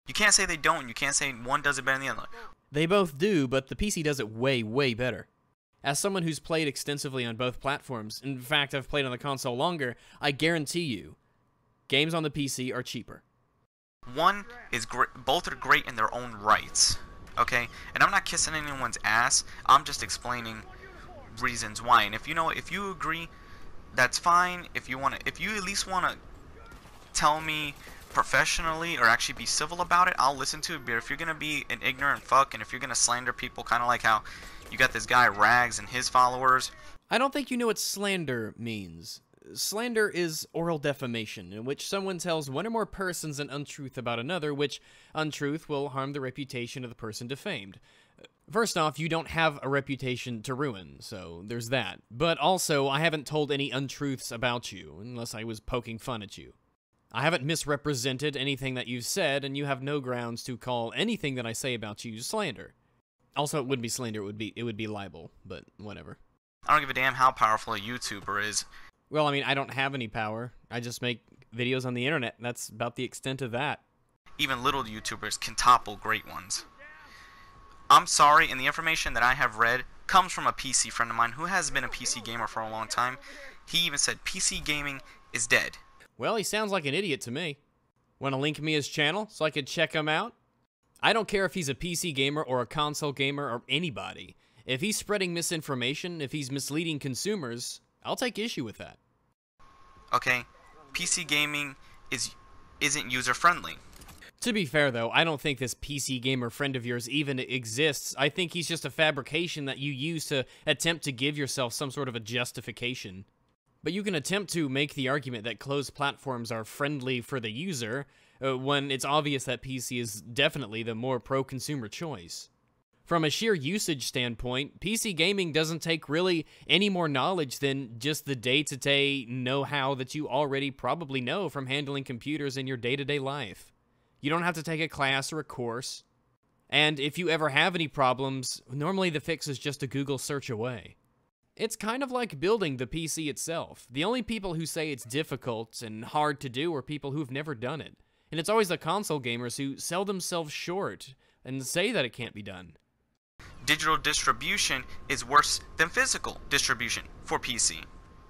Speaker 2: You can't say they don't. You can't say one does it better than the other.
Speaker 1: They both do, but the PC does it way, way better. As someone who's played extensively on both platforms, in fact, I've played on the console longer, I guarantee you, games on the PC are cheaper.
Speaker 2: One is great, both are great in their own rights okay? And I'm not kissing anyone's ass. I'm just explaining reasons why. And if you know, if you agree, that's fine. If you want to, if you at least want to tell me professionally or actually be civil about it, I'll listen to it. But if you're gonna be an ignorant fuck and if you're gonna slander people, kind of like how you got this guy Rags and his followers.
Speaker 1: I don't think you know what slander means. Slander is oral defamation, in which someone tells one or more persons an untruth about another, which untruth will harm the reputation of the person defamed. First off, you don't have a reputation to ruin, so there's that. But also, I haven't told any untruths about you, unless I was poking fun at you. I haven't misrepresented anything that you've said, and you have no grounds to call anything that I say about you slander. Also, it wouldn't be slander, it would be it would be libel, but whatever.
Speaker 2: I don't give a damn how powerful a YouTuber is.
Speaker 1: Well, I mean, I don't have any power. I just make videos on the internet. That's about the extent of that.
Speaker 2: Even little YouTubers can topple great ones. I'm sorry, and the information that I have read comes from a PC friend of mine who has been a PC gamer for a long time. He even said PC gaming is dead.
Speaker 1: Well, he sounds like an idiot to me. Want to link me his channel so I could check him out? I don't care if he's a PC gamer or a console gamer or anybody. If he's spreading misinformation, if he's misleading consumers, I'll take issue with that.
Speaker 2: Okay, PC gaming is isn't user friendly.
Speaker 1: To be fair though, I don't think this PC gamer friend of yours even exists. I think he's just a fabrication that you use to attempt to give yourself some sort of a justification. But you can attempt to make the argument that closed platforms are friendly for the user uh, when it's obvious that PC is definitely the more pro-consumer choice. From a sheer usage standpoint, PC gaming doesn't take really any more knowledge than just the day-to-day know-how that you already probably know from handling computers in your day-to-day life. You don't have to take a class or a course. And if you ever have any problems, normally the fix is just a Google search away. It's kind of like building the PC itself. The only people who say it's difficult and hard to do are people who've never done it. And it's always the console gamers who sell themselves short and say that it can't be done
Speaker 2: digital distribution is worse than physical distribution for PC.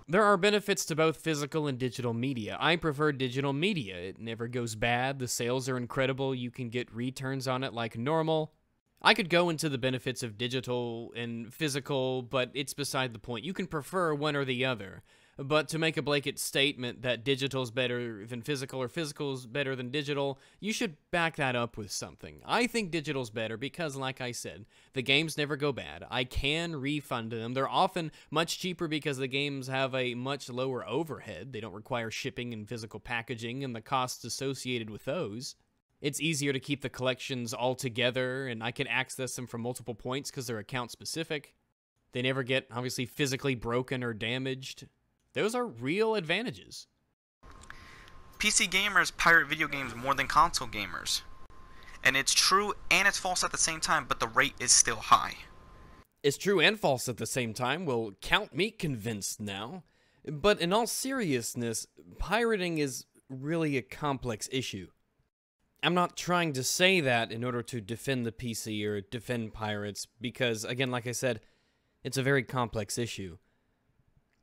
Speaker 1: There are benefits to both physical and digital media. I prefer digital media. It never goes bad. The sales are incredible. You can get returns on it like normal. I could go into the benefits of digital and physical, but it's beside the point. You can prefer one or the other. But to make a blanket statement that digital is better than physical or physical is better than digital, you should back that up with something. I think digital's better because, like I said, the games never go bad. I can refund them. They're often much cheaper because the games have a much lower overhead. They don't require shipping and physical packaging and the costs associated with those. It's easier to keep the collections all together, and I can access them from multiple points because they're account specific. They never get, obviously, physically broken or damaged. Those are real advantages.
Speaker 2: PC gamers pirate video games more than console gamers. And it's true and it's false at the same time, but the rate is still high.
Speaker 1: It's true and false at the same time. Well, count me convinced now. But in all seriousness, pirating is really a complex issue. I'm not trying to say that in order to defend the PC or defend pirates, because, again, like I said, it's a very complex issue.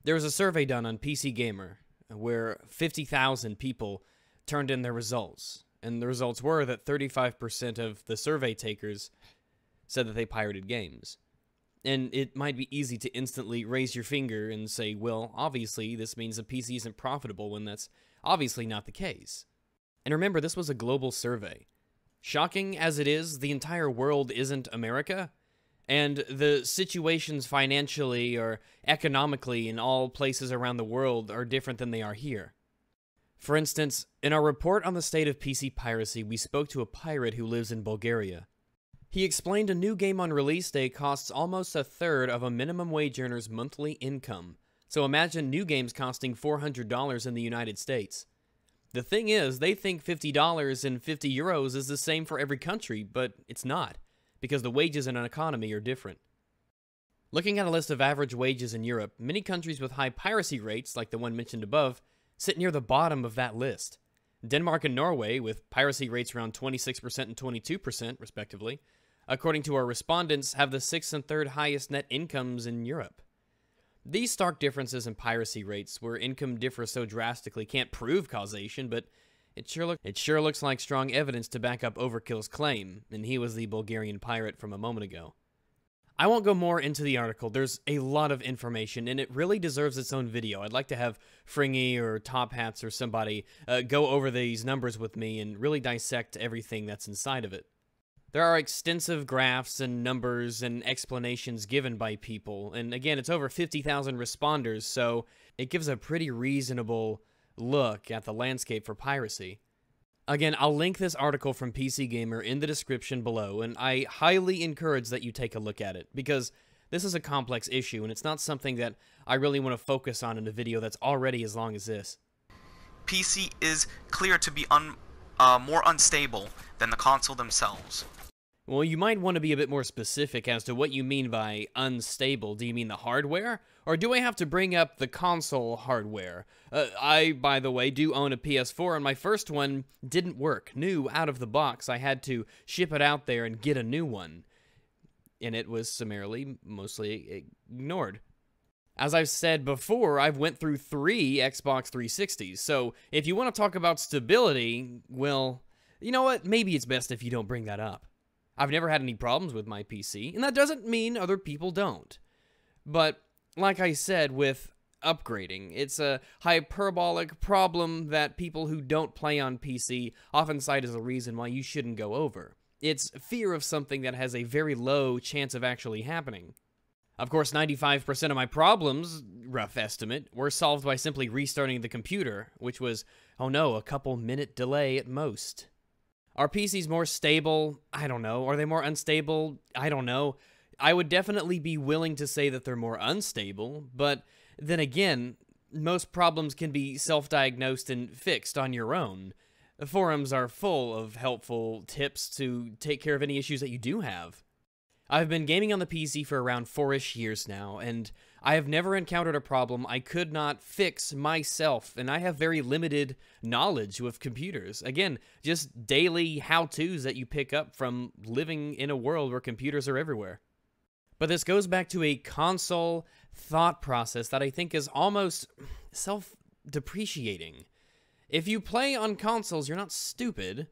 Speaker 1: There was a survey done on PC Gamer where 50,000 people turned in their results, and the results were that 35% of the survey takers said that they pirated games. And it might be easy to instantly raise your finger and say, well, obviously, this means the PC isn't profitable when that's obviously not the case. And remember, this was a global survey. Shocking as it is, the entire world isn't America, and the situations financially or economically in all places around the world are different than they are here. For instance, in our report on the state of PC piracy, we spoke to a pirate who lives in Bulgaria. He explained a new game on release day costs almost a third of a minimum wage earner's monthly income. So imagine new games costing $400 in the United States. The thing is, they think $50 and 50 euros is the same for every country, but it's not, because the wages in an economy are different. Looking at a list of average wages in Europe, many countries with high piracy rates, like the one mentioned above, sit near the bottom of that list. Denmark and Norway, with piracy rates around 26% and 22%, respectively, according to our respondents, have the sixth and third highest net incomes in Europe. These stark differences in piracy rates, where income differs so drastically, can't prove causation, but it sure, look, it sure looks like strong evidence to back up Overkill's claim, and he was the Bulgarian pirate from a moment ago. I won't go more into the article, there's a lot of information, and it really deserves its own video. I'd like to have Fringy or Top Hats or somebody uh, go over these numbers with me and really dissect everything that's inside of it. There are extensive graphs and numbers and explanations given by people, and again, it's over 50,000 responders, so it gives a pretty reasonable look at the landscape for piracy. Again, I'll link this article from PC Gamer in the description below, and I highly encourage that you take a look at it, because this is a complex issue, and it's not something that I really want to focus on in a video that's already as long as this.
Speaker 2: PC is clear to be un, uh, more unstable than the console themselves.
Speaker 1: Well, you might want to be a bit more specific as to what you mean by unstable. Do you mean the hardware? Or do I have to bring up the console hardware? Uh, I, by the way, do own a PS4, and my first one didn't work. New, out of the box. I had to ship it out there and get a new one. And it was summarily, mostly ignored. As I've said before, I've went through three Xbox 360s, so if you want to talk about stability, well, you know what? Maybe it's best if you don't bring that up. I've never had any problems with my PC, and that doesn't mean other people don't. But, like I said, with upgrading, it's a hyperbolic problem that people who don't play on PC often cite as a reason why you shouldn't go over. It's fear of something that has a very low chance of actually happening. Of course, 95% of my problems, rough estimate, were solved by simply restarting the computer, which was, oh no, a couple minute delay at most. Are PCs more stable? I don't know. Are they more unstable? I don't know. I would definitely be willing to say that they're more unstable, but then again, most problems can be self diagnosed and fixed on your own. Forums are full of helpful tips to take care of any issues that you do have. I've been gaming on the PC for around four-ish years now, and I have never encountered a problem I could not fix myself, and I have very limited knowledge with computers. Again, just daily how-tos that you pick up from living in a world where computers are everywhere. But this goes back to a console thought process that I think is almost self-depreciating. If you play on consoles, you're not stupid,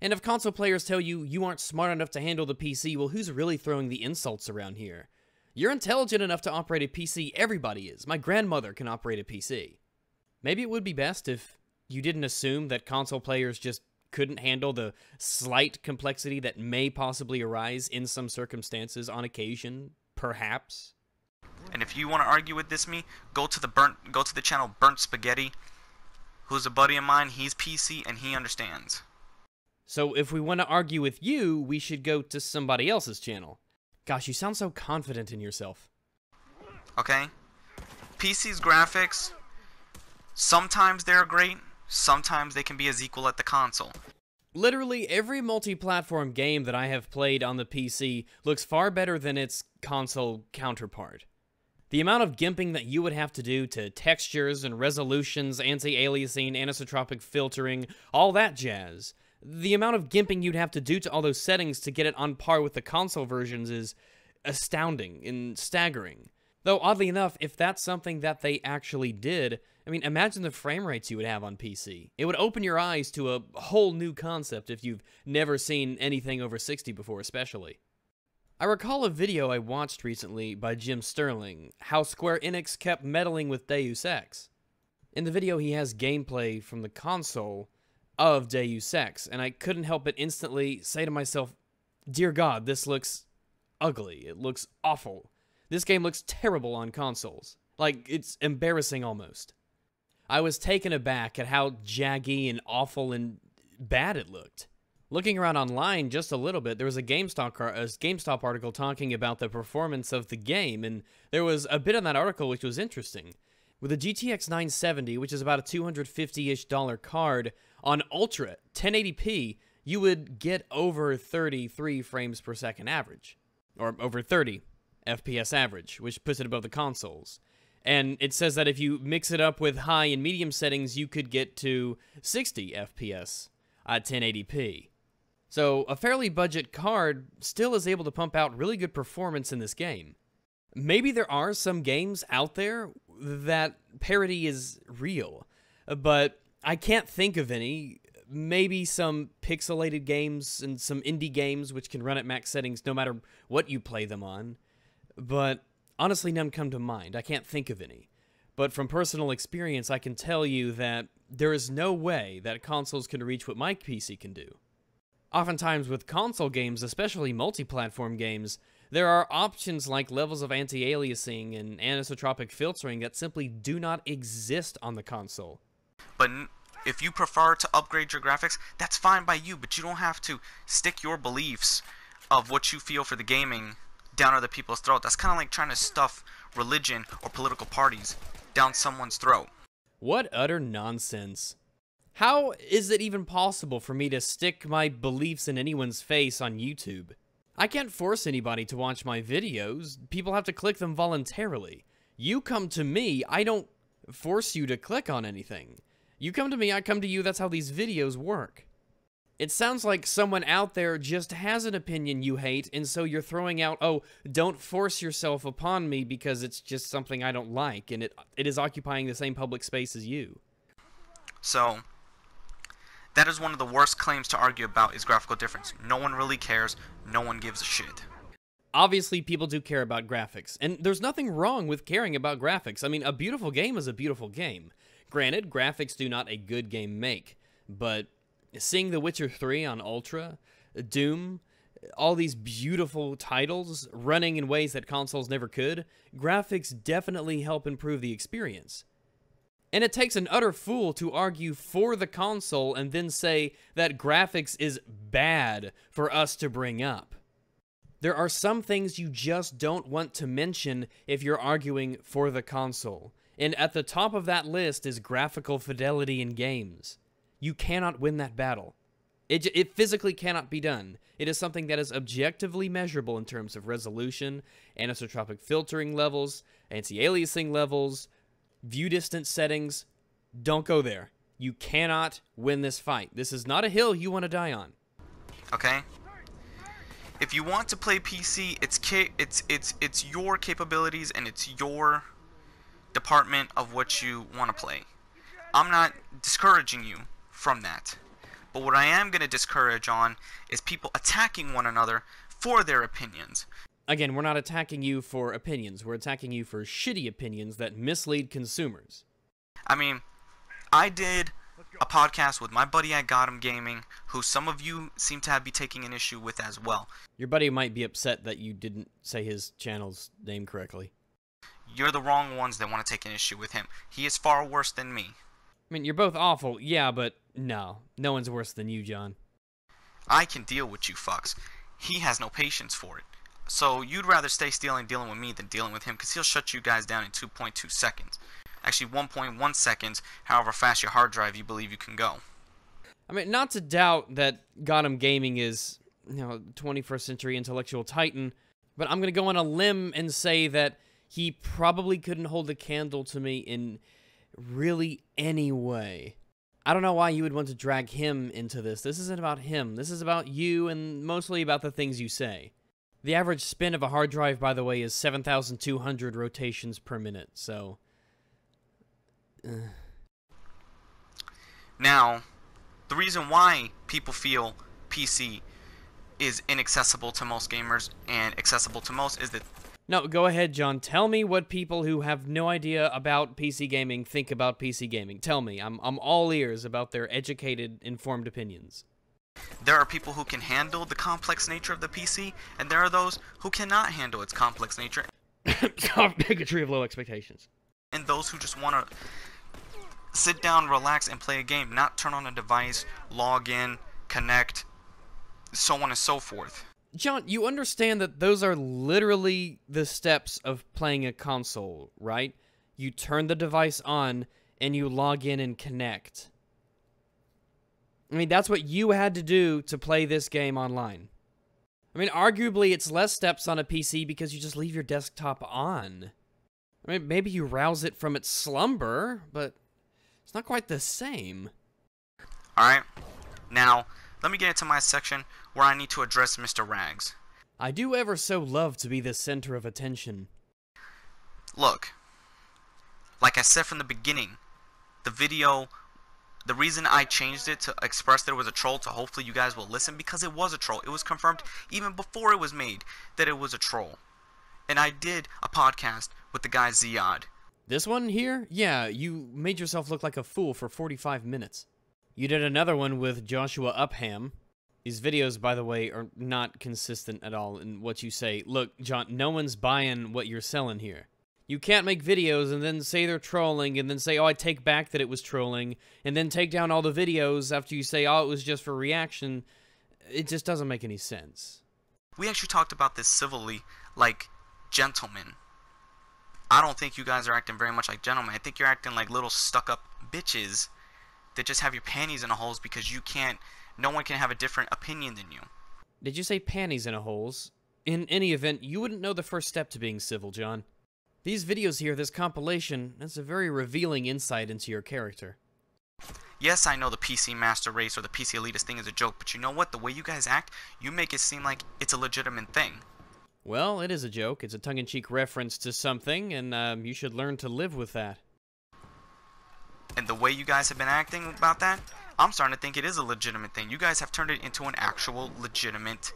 Speaker 1: And if console players tell you you aren't smart enough to handle the PC, well, who's really throwing the insults around here? You're intelligent enough to operate a PC, everybody is. My grandmother can operate a PC. Maybe it would be best if you didn't assume that console players just couldn't handle the slight complexity that may possibly arise in some circumstances on occasion, perhaps.
Speaker 2: And if you want to argue with this me, go to the burnt go to the channel Burnt Spaghetti, who's a buddy of mine. He's PC and he understands.
Speaker 1: So if we want to argue with you, we should go to somebody else's channel. Gosh, you sound so confident in yourself.
Speaker 2: Okay? PC's graphics sometimes they're great, sometimes they can be as equal at the console.
Speaker 1: Literally every multi-platform game that I have played on the PC looks far better than its console counterpart. The amount of gimping that you would have to do to textures and resolutions, anti-aliasing, anisotropic filtering, all that jazz. The amount of gimping you'd have to do to all those settings to get it on par with the console versions is astounding and staggering. Though, oddly enough, if that's something that they actually did, I mean, imagine the frame rates you would have on PC. It would open your eyes to a whole new concept if you've never seen anything over 60 before, especially. I recall a video I watched recently by Jim Sterling, how Square Enix kept meddling with Deus Ex. In the video, he has gameplay from the console of Deus Ex, and I couldn't help but instantly say to myself, Dear God, this looks ugly. It looks awful. This game looks terrible on consoles. Like, it's embarrassing almost. I was taken aback at how jaggy and awful and bad it looked. Looking around online just a little bit, there was a GameSpot, a GameSpot article talking about the performance of the game, and there was a bit in that article which was interesting. With a GTX 970, which is about a 250-ish dollar card, on Ultra 1080p, you would get over 33 frames per second average, or over 30 FPS average, which puts it above the consoles. And it says that if you mix it up with high and medium settings, you could get to 60 FPS at 1080p. So a fairly budget card still is able to pump out really good performance in this game. Maybe there are some games out there that parity is real, but I can't think of any. Maybe some pixelated games and some indie games which can run at max settings no matter what you play them on. But honestly, none come to mind. I can't think of any. But from personal experience, I can tell you that there is no way that consoles can reach what my PC can do. Oftentimes, with console games, especially multi platform games, there are options like levels of anti aliasing and anisotropic filtering that simply do not exist on the console.
Speaker 2: But if you prefer to upgrade your graphics, that's fine by you, but you don't have to stick your beliefs of what you feel for the gaming down other people's throat. That's kind of like trying to stuff religion or political parties down someone's throat.
Speaker 1: What utter nonsense. How is it even possible for me to stick my beliefs in anyone's face on YouTube? I can't force anybody to watch my videos. People have to click them voluntarily. You come to me, I don't force you to click on anything. You come to me, I come to you, that's how these videos work. It sounds like someone out there just has an opinion you hate, and so you're throwing out, oh, don't force yourself upon me because it's just something I don't like, and it it is occupying the same public space as you.
Speaker 2: So, that is one of the worst claims to argue about is graphical difference. No one really cares. No one gives a shit.
Speaker 1: Obviously, people do care about graphics, and there's nothing wrong with caring about graphics. I mean, a beautiful game is a beautiful game. Granted, graphics do not a good game make, but seeing The Witcher 3 on Ultra, Doom, all these beautiful titles running in ways that consoles never could, graphics definitely help improve the experience. And it takes an utter fool to argue for the console and then say that graphics is bad for us to bring up. There are some things you just don't want to mention if you're arguing for the console. And at the top of that list is graphical fidelity in games. You cannot win that battle. It, it physically cannot be done. It is something that is objectively measurable in terms of resolution, anisotropic filtering levels, anti-aliasing levels, view distance settings. Don't go there. You cannot win this fight. This is not a hill you want to die on.
Speaker 2: Okay? If you want to play PC, it's it's it's it's your capabilities and it's your department of what you want to play. I'm not discouraging you from that. But what I am going to discourage on is people attacking one another for their opinions.
Speaker 1: Again, we're not attacking you for opinions. We're attacking you for shitty opinions that mislead consumers.
Speaker 2: I mean, I did a podcast with my buddy at Gotham Gaming, who some of you seem to have be taking an issue with as well.
Speaker 1: Your buddy might be upset that you didn't say his channel's name correctly.
Speaker 2: You're the wrong ones that want to take an issue with him. He is far worse than me.
Speaker 1: I mean, you're both awful, yeah, but no. No one's worse than you, John.
Speaker 2: I can deal with you fucks. He has no patience for it. So you'd rather stay stealing dealing with me than dealing with him because he'll shut you guys down in 2.2 seconds. Actually, 1.1 seconds, however fast your hard drive you believe you can go.
Speaker 1: I mean, not to doubt that Gotham Gaming is, you know, 21st century intellectual titan, but I'm going to go on a limb and say that he probably couldn't hold a candle to me in really any way. I don't know why you would want to drag him into this. This isn't about him. This is about you and mostly about the things you say. The average spin of a hard drive, by the way, is 7,200 rotations per minute, so. Eh.
Speaker 2: Now, the reason why people feel PC is inaccessible to most gamers and accessible to most is that
Speaker 1: No, go ahead, John. Tell me what people who have no idea about PC gaming think about PC gaming. Tell me. I'm I'm all ears about their educated, informed opinions.
Speaker 2: there are people who can handle the complex nature of the PC, and there are those who cannot handle its complex nature,
Speaker 1: Bigotry of low expectations.
Speaker 2: and those who just want to sit down, relax, and play a game, not turn on a device, log in, connect, so on and so forth.
Speaker 1: John, you understand that those are literally the steps of playing a console, right? You turn the device on and you log in and connect. I mean, that's what you had to do to play this game online. I mean, arguably, it's less steps on a PC because you just leave your desktop on. I mean, maybe you rouse it from its slumber, but it's not quite the same.
Speaker 2: Alright? Now, let me get into my section where I need to address Mr. Rags.
Speaker 1: I do ever so love to be the center of attention.
Speaker 2: Look, like I said from the beginning, the video, the reason I changed it to express that it was a troll to hopefully you guys will listen because it was a troll. It was confirmed even before it was made that it was a troll. And I did a podcast with the guy Ziad.
Speaker 1: This one here? Yeah, you made yourself look like a fool for 45 minutes. You did another one with Joshua Upham. These videos, by the way, are not consistent at all in what you say. Look, John, no one's buying what you're selling here. You can't make videos and then say they're trolling and then say, oh, I take back that it was trolling, and then take down all the videos after you say, oh, it was just for reaction. It just doesn't make any sense.
Speaker 2: We actually talked about this civilly, like gentlemen. I don't think you guys are acting very much like gentlemen. I think you're acting like little stuck up bitches that just have your panties in the holes because you can't, no one can have a different opinion than you.
Speaker 1: Did you say panties in a holes? In any event, you wouldn't know the first step to being civil, John. These videos here, this compilation, that's a very revealing insight into your character.
Speaker 2: Yes, I know the PC Master Race or the PC Elitist thing is a joke, but you know what? The way you guys act, you make it seem like it's a legitimate thing.
Speaker 1: Well, it is a joke. It's a tongue-in-cheek reference to something, and um, you should learn to live with that.
Speaker 2: And the way you guys have been acting about that, I'm starting to think it is a legitimate thing. You guys have turned it into an actual legitimate,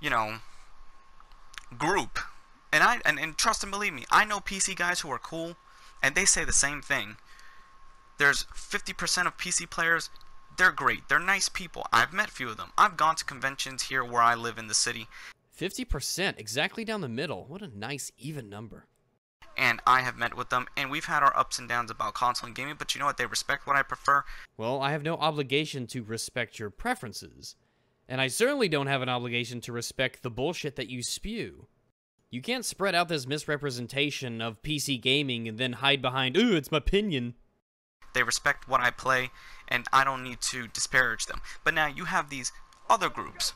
Speaker 2: you know, group. And I and, and trust and believe me, I know PC guys who are cool, and they say the same thing. There's 50% of PC players. They're great. They're nice people. I've met few of them. I've gone to conventions here where I live in the city,
Speaker 1: 50%, exactly down the middle. What a nice, even number.
Speaker 2: And I have met with them, and we've had our ups and downs about console and gaming. But you know what? They respect what I prefer.
Speaker 1: Well, I have no obligation to respect your preferences. And I certainly don't have an obligation to respect the bullshit that you spew. You can't spread out this misrepresentation of PC gaming and then hide behind, ooh, it's my opinion.
Speaker 2: They respect what I play, and I don't need to disparage them. But now you have these other groups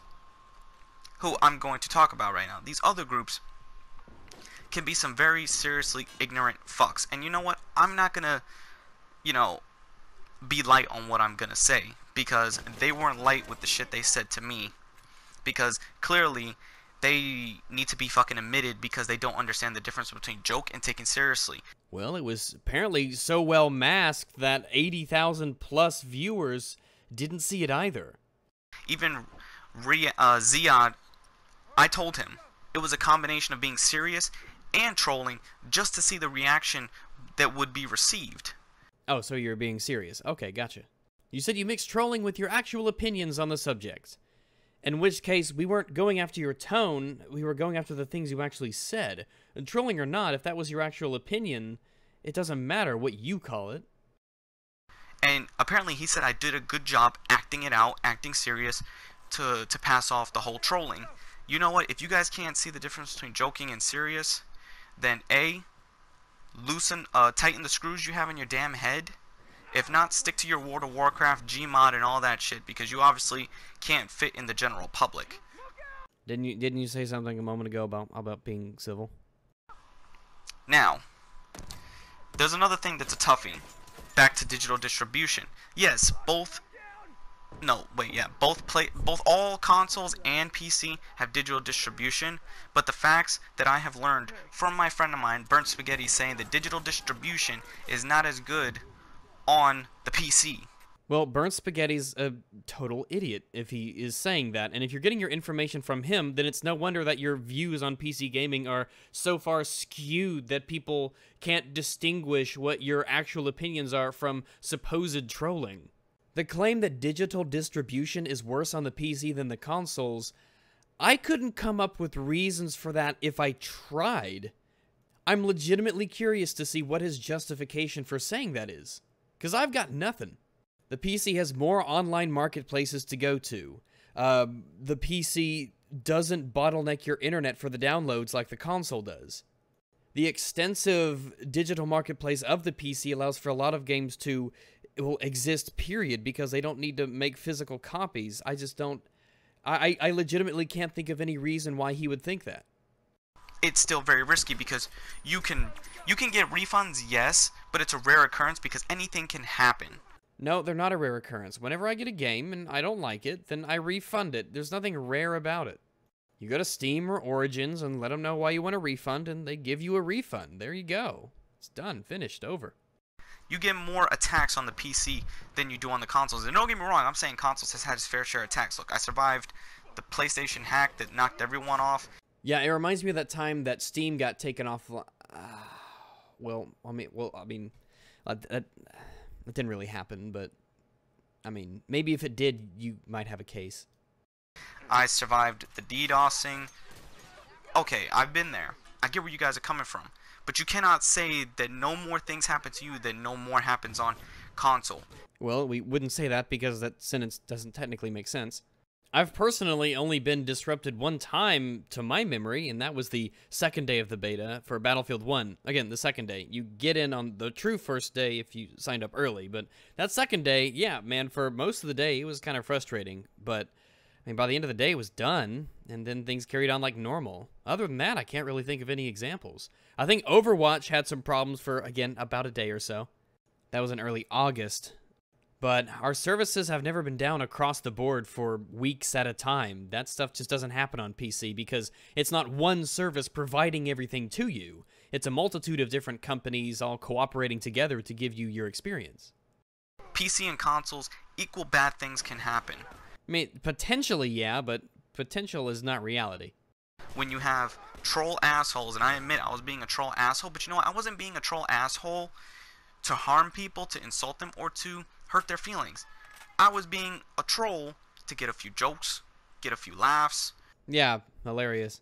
Speaker 2: who I'm going to talk about right now. These other groups can be some very seriously ignorant fucks. And you know what? I'm not gonna, you know, be light on what I'm gonna say because they weren't light with the shit they said to me. Because clearly they need to be fucking admitted because they don't understand the difference between joke and taken seriously.
Speaker 1: Well, it was apparently so well masked that 80,000 plus viewers didn't see it either.
Speaker 2: Even Ria- uh, Ziad, I told him it was a combination of being serious and trolling just to see the reaction that would be received.
Speaker 1: Oh, so you're being serious. Okay, gotcha. You said you mixed trolling with your actual opinions on the subject. In which case, we weren't going after your tone, we were going after the things you actually said. And trolling or not, if that was your actual opinion, it doesn't matter what you call it.
Speaker 2: And apparently he said I did a good job acting it out, acting serious, to, to pass off the whole trolling. You know what? If you guys can't see the difference between joking and serious, then A, loosen, uh, tighten the screws you have in your damn head. If not, stick to your World of Warcraft, Gmod, and all that shit, because you obviously can't fit in the general public.
Speaker 1: Didn't you didn't you say something a moment ago about about being civil?
Speaker 2: Now, there's another thing that's a toughie. Back to digital distribution. Yes, both no, wait, yeah, both play both all consoles and PC have digital distribution, but the facts that I have learned from my friend of mine, Burnt Spaghetti, saying that digital distribution is not as good on the PC.
Speaker 1: Well, Burnt Spaghetti's a total idiot if he is saying that. And if you're getting your information from him, then it's no wonder that your views on PC gaming are so far skewed that people can't distinguish what your actual opinions are from supposed trolling. The claim that digital distribution is worse on the PC than the consoles, I couldn't come up with reasons for that if I tried. I'm legitimately curious to see what his justification for saying that is. Because I've got nothing. The PC has more online marketplaces to go to. Uh, the PC doesn't bottleneck your internet for the downloads like the console does. The extensive digital marketplace of the PC allows for a lot of games to will exist period because they don't need to make physical copies. I just don't I, I legitimately can't think of any reason why he would think that.
Speaker 2: It's still very risky because you can you can get refunds, yes, but it's a rare occurrence because anything can happen.
Speaker 1: No, they're not a rare occurrence. Whenever I get a game and I don't like it, then I refund it. There's nothing rare about it. You go to Steam or Origins and let them know why you want a refund, and they give you a refund. There you go. It's done, finished, over.
Speaker 2: You get more attacks on the PC than you do on the consoles. And don't get me wrong, I'm saying consoles has had its fair share of attacks. Look, I survived the PlayStation hack that knocked everyone off.
Speaker 1: Yeah, it reminds me of that time that Steam got taken off. Uh, well, I mean, well, I mean, uh, that, that didn't really happen, but I mean, maybe if it did, you might have a case.
Speaker 2: I survived the DDoSing. Okay, I've been there. I get where you guys are coming from. But you cannot say that no more things happen to you than no more happens on console.
Speaker 1: Well, we wouldn't say that because that sentence doesn't technically make sense. I've personally only been disrupted one time to my memory, and that was the second day of the beta for Battlefield 1. Again, the second day. You get in on the true first day if you signed up early, but that second day, yeah, man, for most of the day, it was kind of frustrating. But, I mean, by the end of the day, it was done, and then things carried on like normal. Other than that, I can't really think of any examples. I think Overwatch had some problems for, again, about a day or so. That was in early August, but our services have never been down across the board for weeks at a time. That stuff just doesn't happen on PC because it's not one service providing everything to you. It's a multitude of different companies all cooperating together to give you your experience.
Speaker 2: PC and consoles, equal bad things can happen.
Speaker 1: I mean, potentially, yeah, but potential is not reality.
Speaker 2: When you have troll assholes, and I admit I was being a troll asshole, but you know what? I wasn't being a troll asshole to harm people, to insult them, or to hurt their feelings. I was being a troll to get a few jokes, get a few laughs.
Speaker 1: Yeah, hilarious.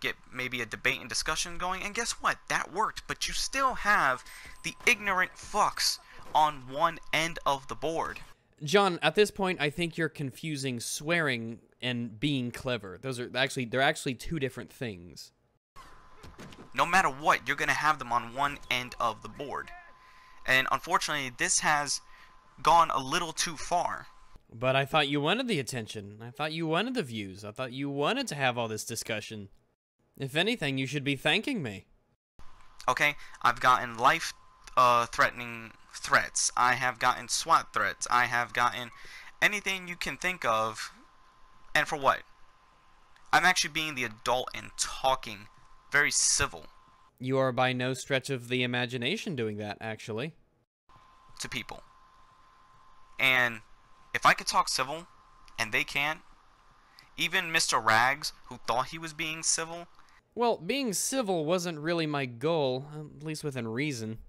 Speaker 2: Get maybe a debate and discussion going, and guess what? That worked, but you still have the ignorant fucks on one end of the board.
Speaker 1: John, at this point, I think you're confusing swearing and being clever. Those are actually they're actually two different things.
Speaker 2: No matter what, you're gonna have them on one end of the board, and unfortunately, this has gone a little too far.
Speaker 1: But I thought you wanted the attention. I thought you wanted the views. I thought you wanted to have all this discussion. If anything, you should be thanking me.
Speaker 2: Okay, I've gotten life uh, threatening threats. I have gotten SWAT threats. I have gotten anything you can think of. And for what? I'm actually being the adult and talking very civil.
Speaker 1: You are by no stretch of the imagination doing that, actually.
Speaker 2: To people. And if I could talk civil and they can't, even Mr. Rags, who thought he was being civil,
Speaker 1: Well, being civil wasn't really my goal, at least within reason.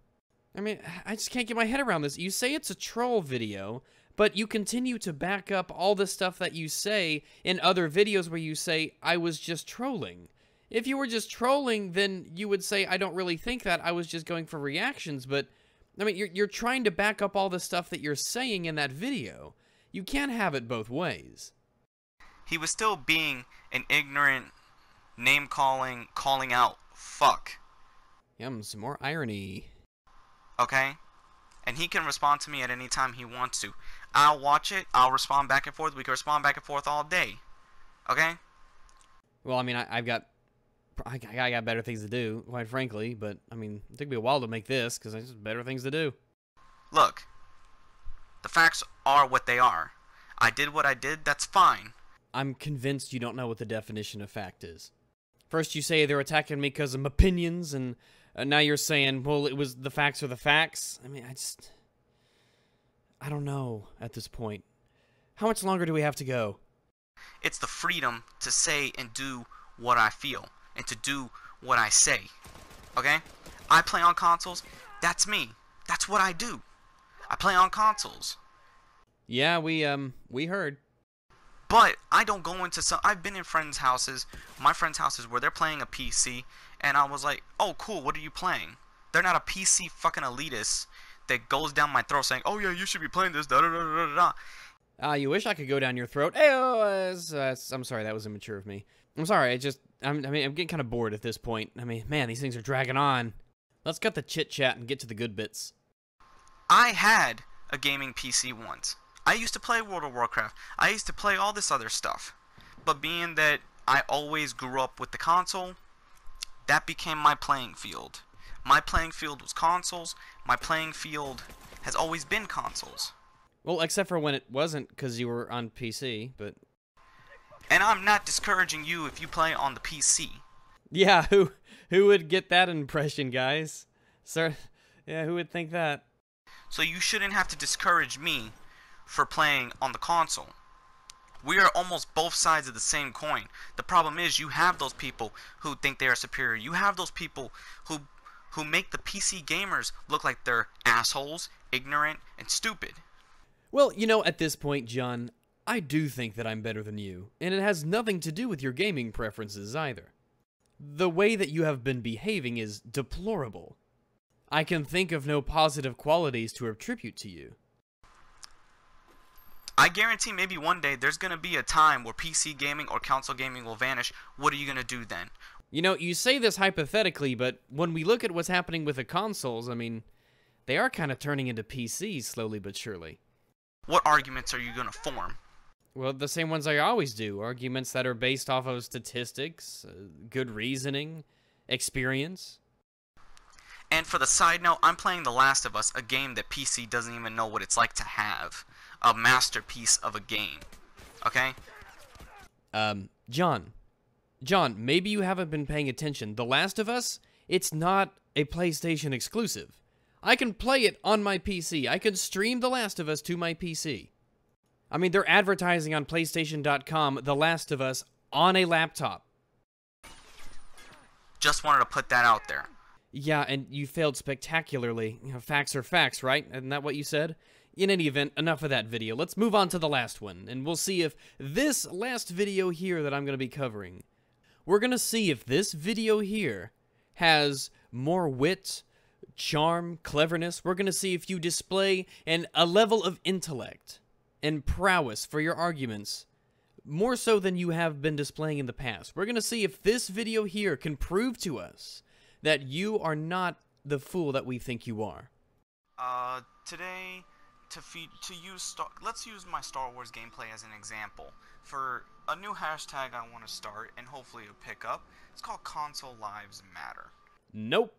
Speaker 1: I mean, I just can't get my head around this. You say it's a troll video, but you continue to back up all the stuff that you say in other videos where you say, I was just trolling. If you were just trolling, then you would say, I don't really think that. I was just going for reactions, but I mean, you're, you're trying to back up all the stuff that you're saying in that video. You can't have it both ways.
Speaker 2: he was still being an ignorant, name calling, calling out fuck.
Speaker 1: Yum, some more irony.
Speaker 2: Okay? And he can respond to me at any time he wants to. I'll watch it. I'll respond back and forth. We can respond back and forth all day. Okay?
Speaker 1: Well, I mean, I, I've got, I, I got better things to do, quite frankly. But I mean, it took me a while to make this because I just better things to do.
Speaker 2: Look, the facts are what they are. I did what I did. That's fine.
Speaker 1: I'm convinced you don't know what the definition of fact is. First, you say they're attacking me because of my opinions, and uh, now you're saying, well, it was the facts are the facts. I mean, I just, I don't know at this point. How much longer do we have to go?
Speaker 2: It's the freedom to say and do what I feel and to do what I say. Okay? I play on consoles. That's me. That's what I do. I play on consoles.
Speaker 1: Yeah, we um, we heard.
Speaker 2: But I don't go into some. I've been in friends' houses, my friends' houses where they're playing a PC, and I was like, "Oh, cool. What are you playing?" They're not a PC fucking elitist that goes down my throat saying, "Oh yeah, you should be playing this." Da da da da da.
Speaker 1: Ah, you wish I could go down your throat. Hey, oh, uh, uh, I'm sorry, that was immature of me. I'm sorry. I just, I'm, I mean, I'm getting kind of bored at this point. I mean, man, these things are dragging on. Let's cut the chit chat and get to the good bits.
Speaker 2: I had a gaming PC once. I used to play World of Warcraft. I used to play all this other stuff. But being that I always grew up with the console, that became my playing field. My playing field was consoles. My playing field has always been consoles.
Speaker 1: Well, except for when it wasn't because you were on PC. But
Speaker 2: And I'm not discouraging you if you play on the PC.
Speaker 1: yeah, who, who would get that impression, guys? Sir, yeah, who would think that?
Speaker 2: So you shouldn't have to discourage me for playing on the console. We are almost both sides of the same coin. The problem is you have those people who think they are superior. You have those people who who make the PC gamers look like they're assholes, ignorant, and stupid.
Speaker 1: Well, you know, at this point, John, I do think that I'm better than you, and it has nothing to do with your gaming preferences either. The way that you have been behaving is deplorable. I can think of no positive qualities to attribute to you.
Speaker 2: I guarantee maybe one day there's going to be a time where PC gaming or console gaming will vanish. What are you going to do then?
Speaker 1: You know, you say this hypothetically, but when we look at what's happening with the consoles, I mean, they are kind of turning into PCs slowly but surely.
Speaker 2: What arguments are you going to form?
Speaker 1: Well, the same ones I always do arguments that are based off of statistics, uh, good reasoning, experience.
Speaker 2: And for the side note, I'm playing The Last of Us, a game that PC doesn't even know what it's like to have. A masterpiece of a game. Okay?
Speaker 1: Um, John. John, maybe you haven't been paying attention. The Last of Us, it's not a PlayStation exclusive. I can play it on my PC. I can stream The Last of Us to my PC. I mean, they're advertising on PlayStation.com The Last of Us on a laptop.
Speaker 2: Just wanted to put that out there.
Speaker 1: Yeah, and you failed spectacularly. You know, facts are facts, right? Isn't that what you said? In any event, enough of that video. Let's move on to the last one, and we'll see if this last video here that I'm going to be covering, we're going to see if this video here has more wit, charm, cleverness. We're going to see if you display an, a level of intellect and prowess for your arguments more so than you have been displaying in the past. We're going to see if this video here can prove to us that you are not the fool that we think you are.
Speaker 2: Uh, today, to feed, to use Star, let's use my Star Wars gameplay as an example for a new hashtag I want to start and hopefully it'll pick up. It's called Console Lives Matter.
Speaker 1: Nope.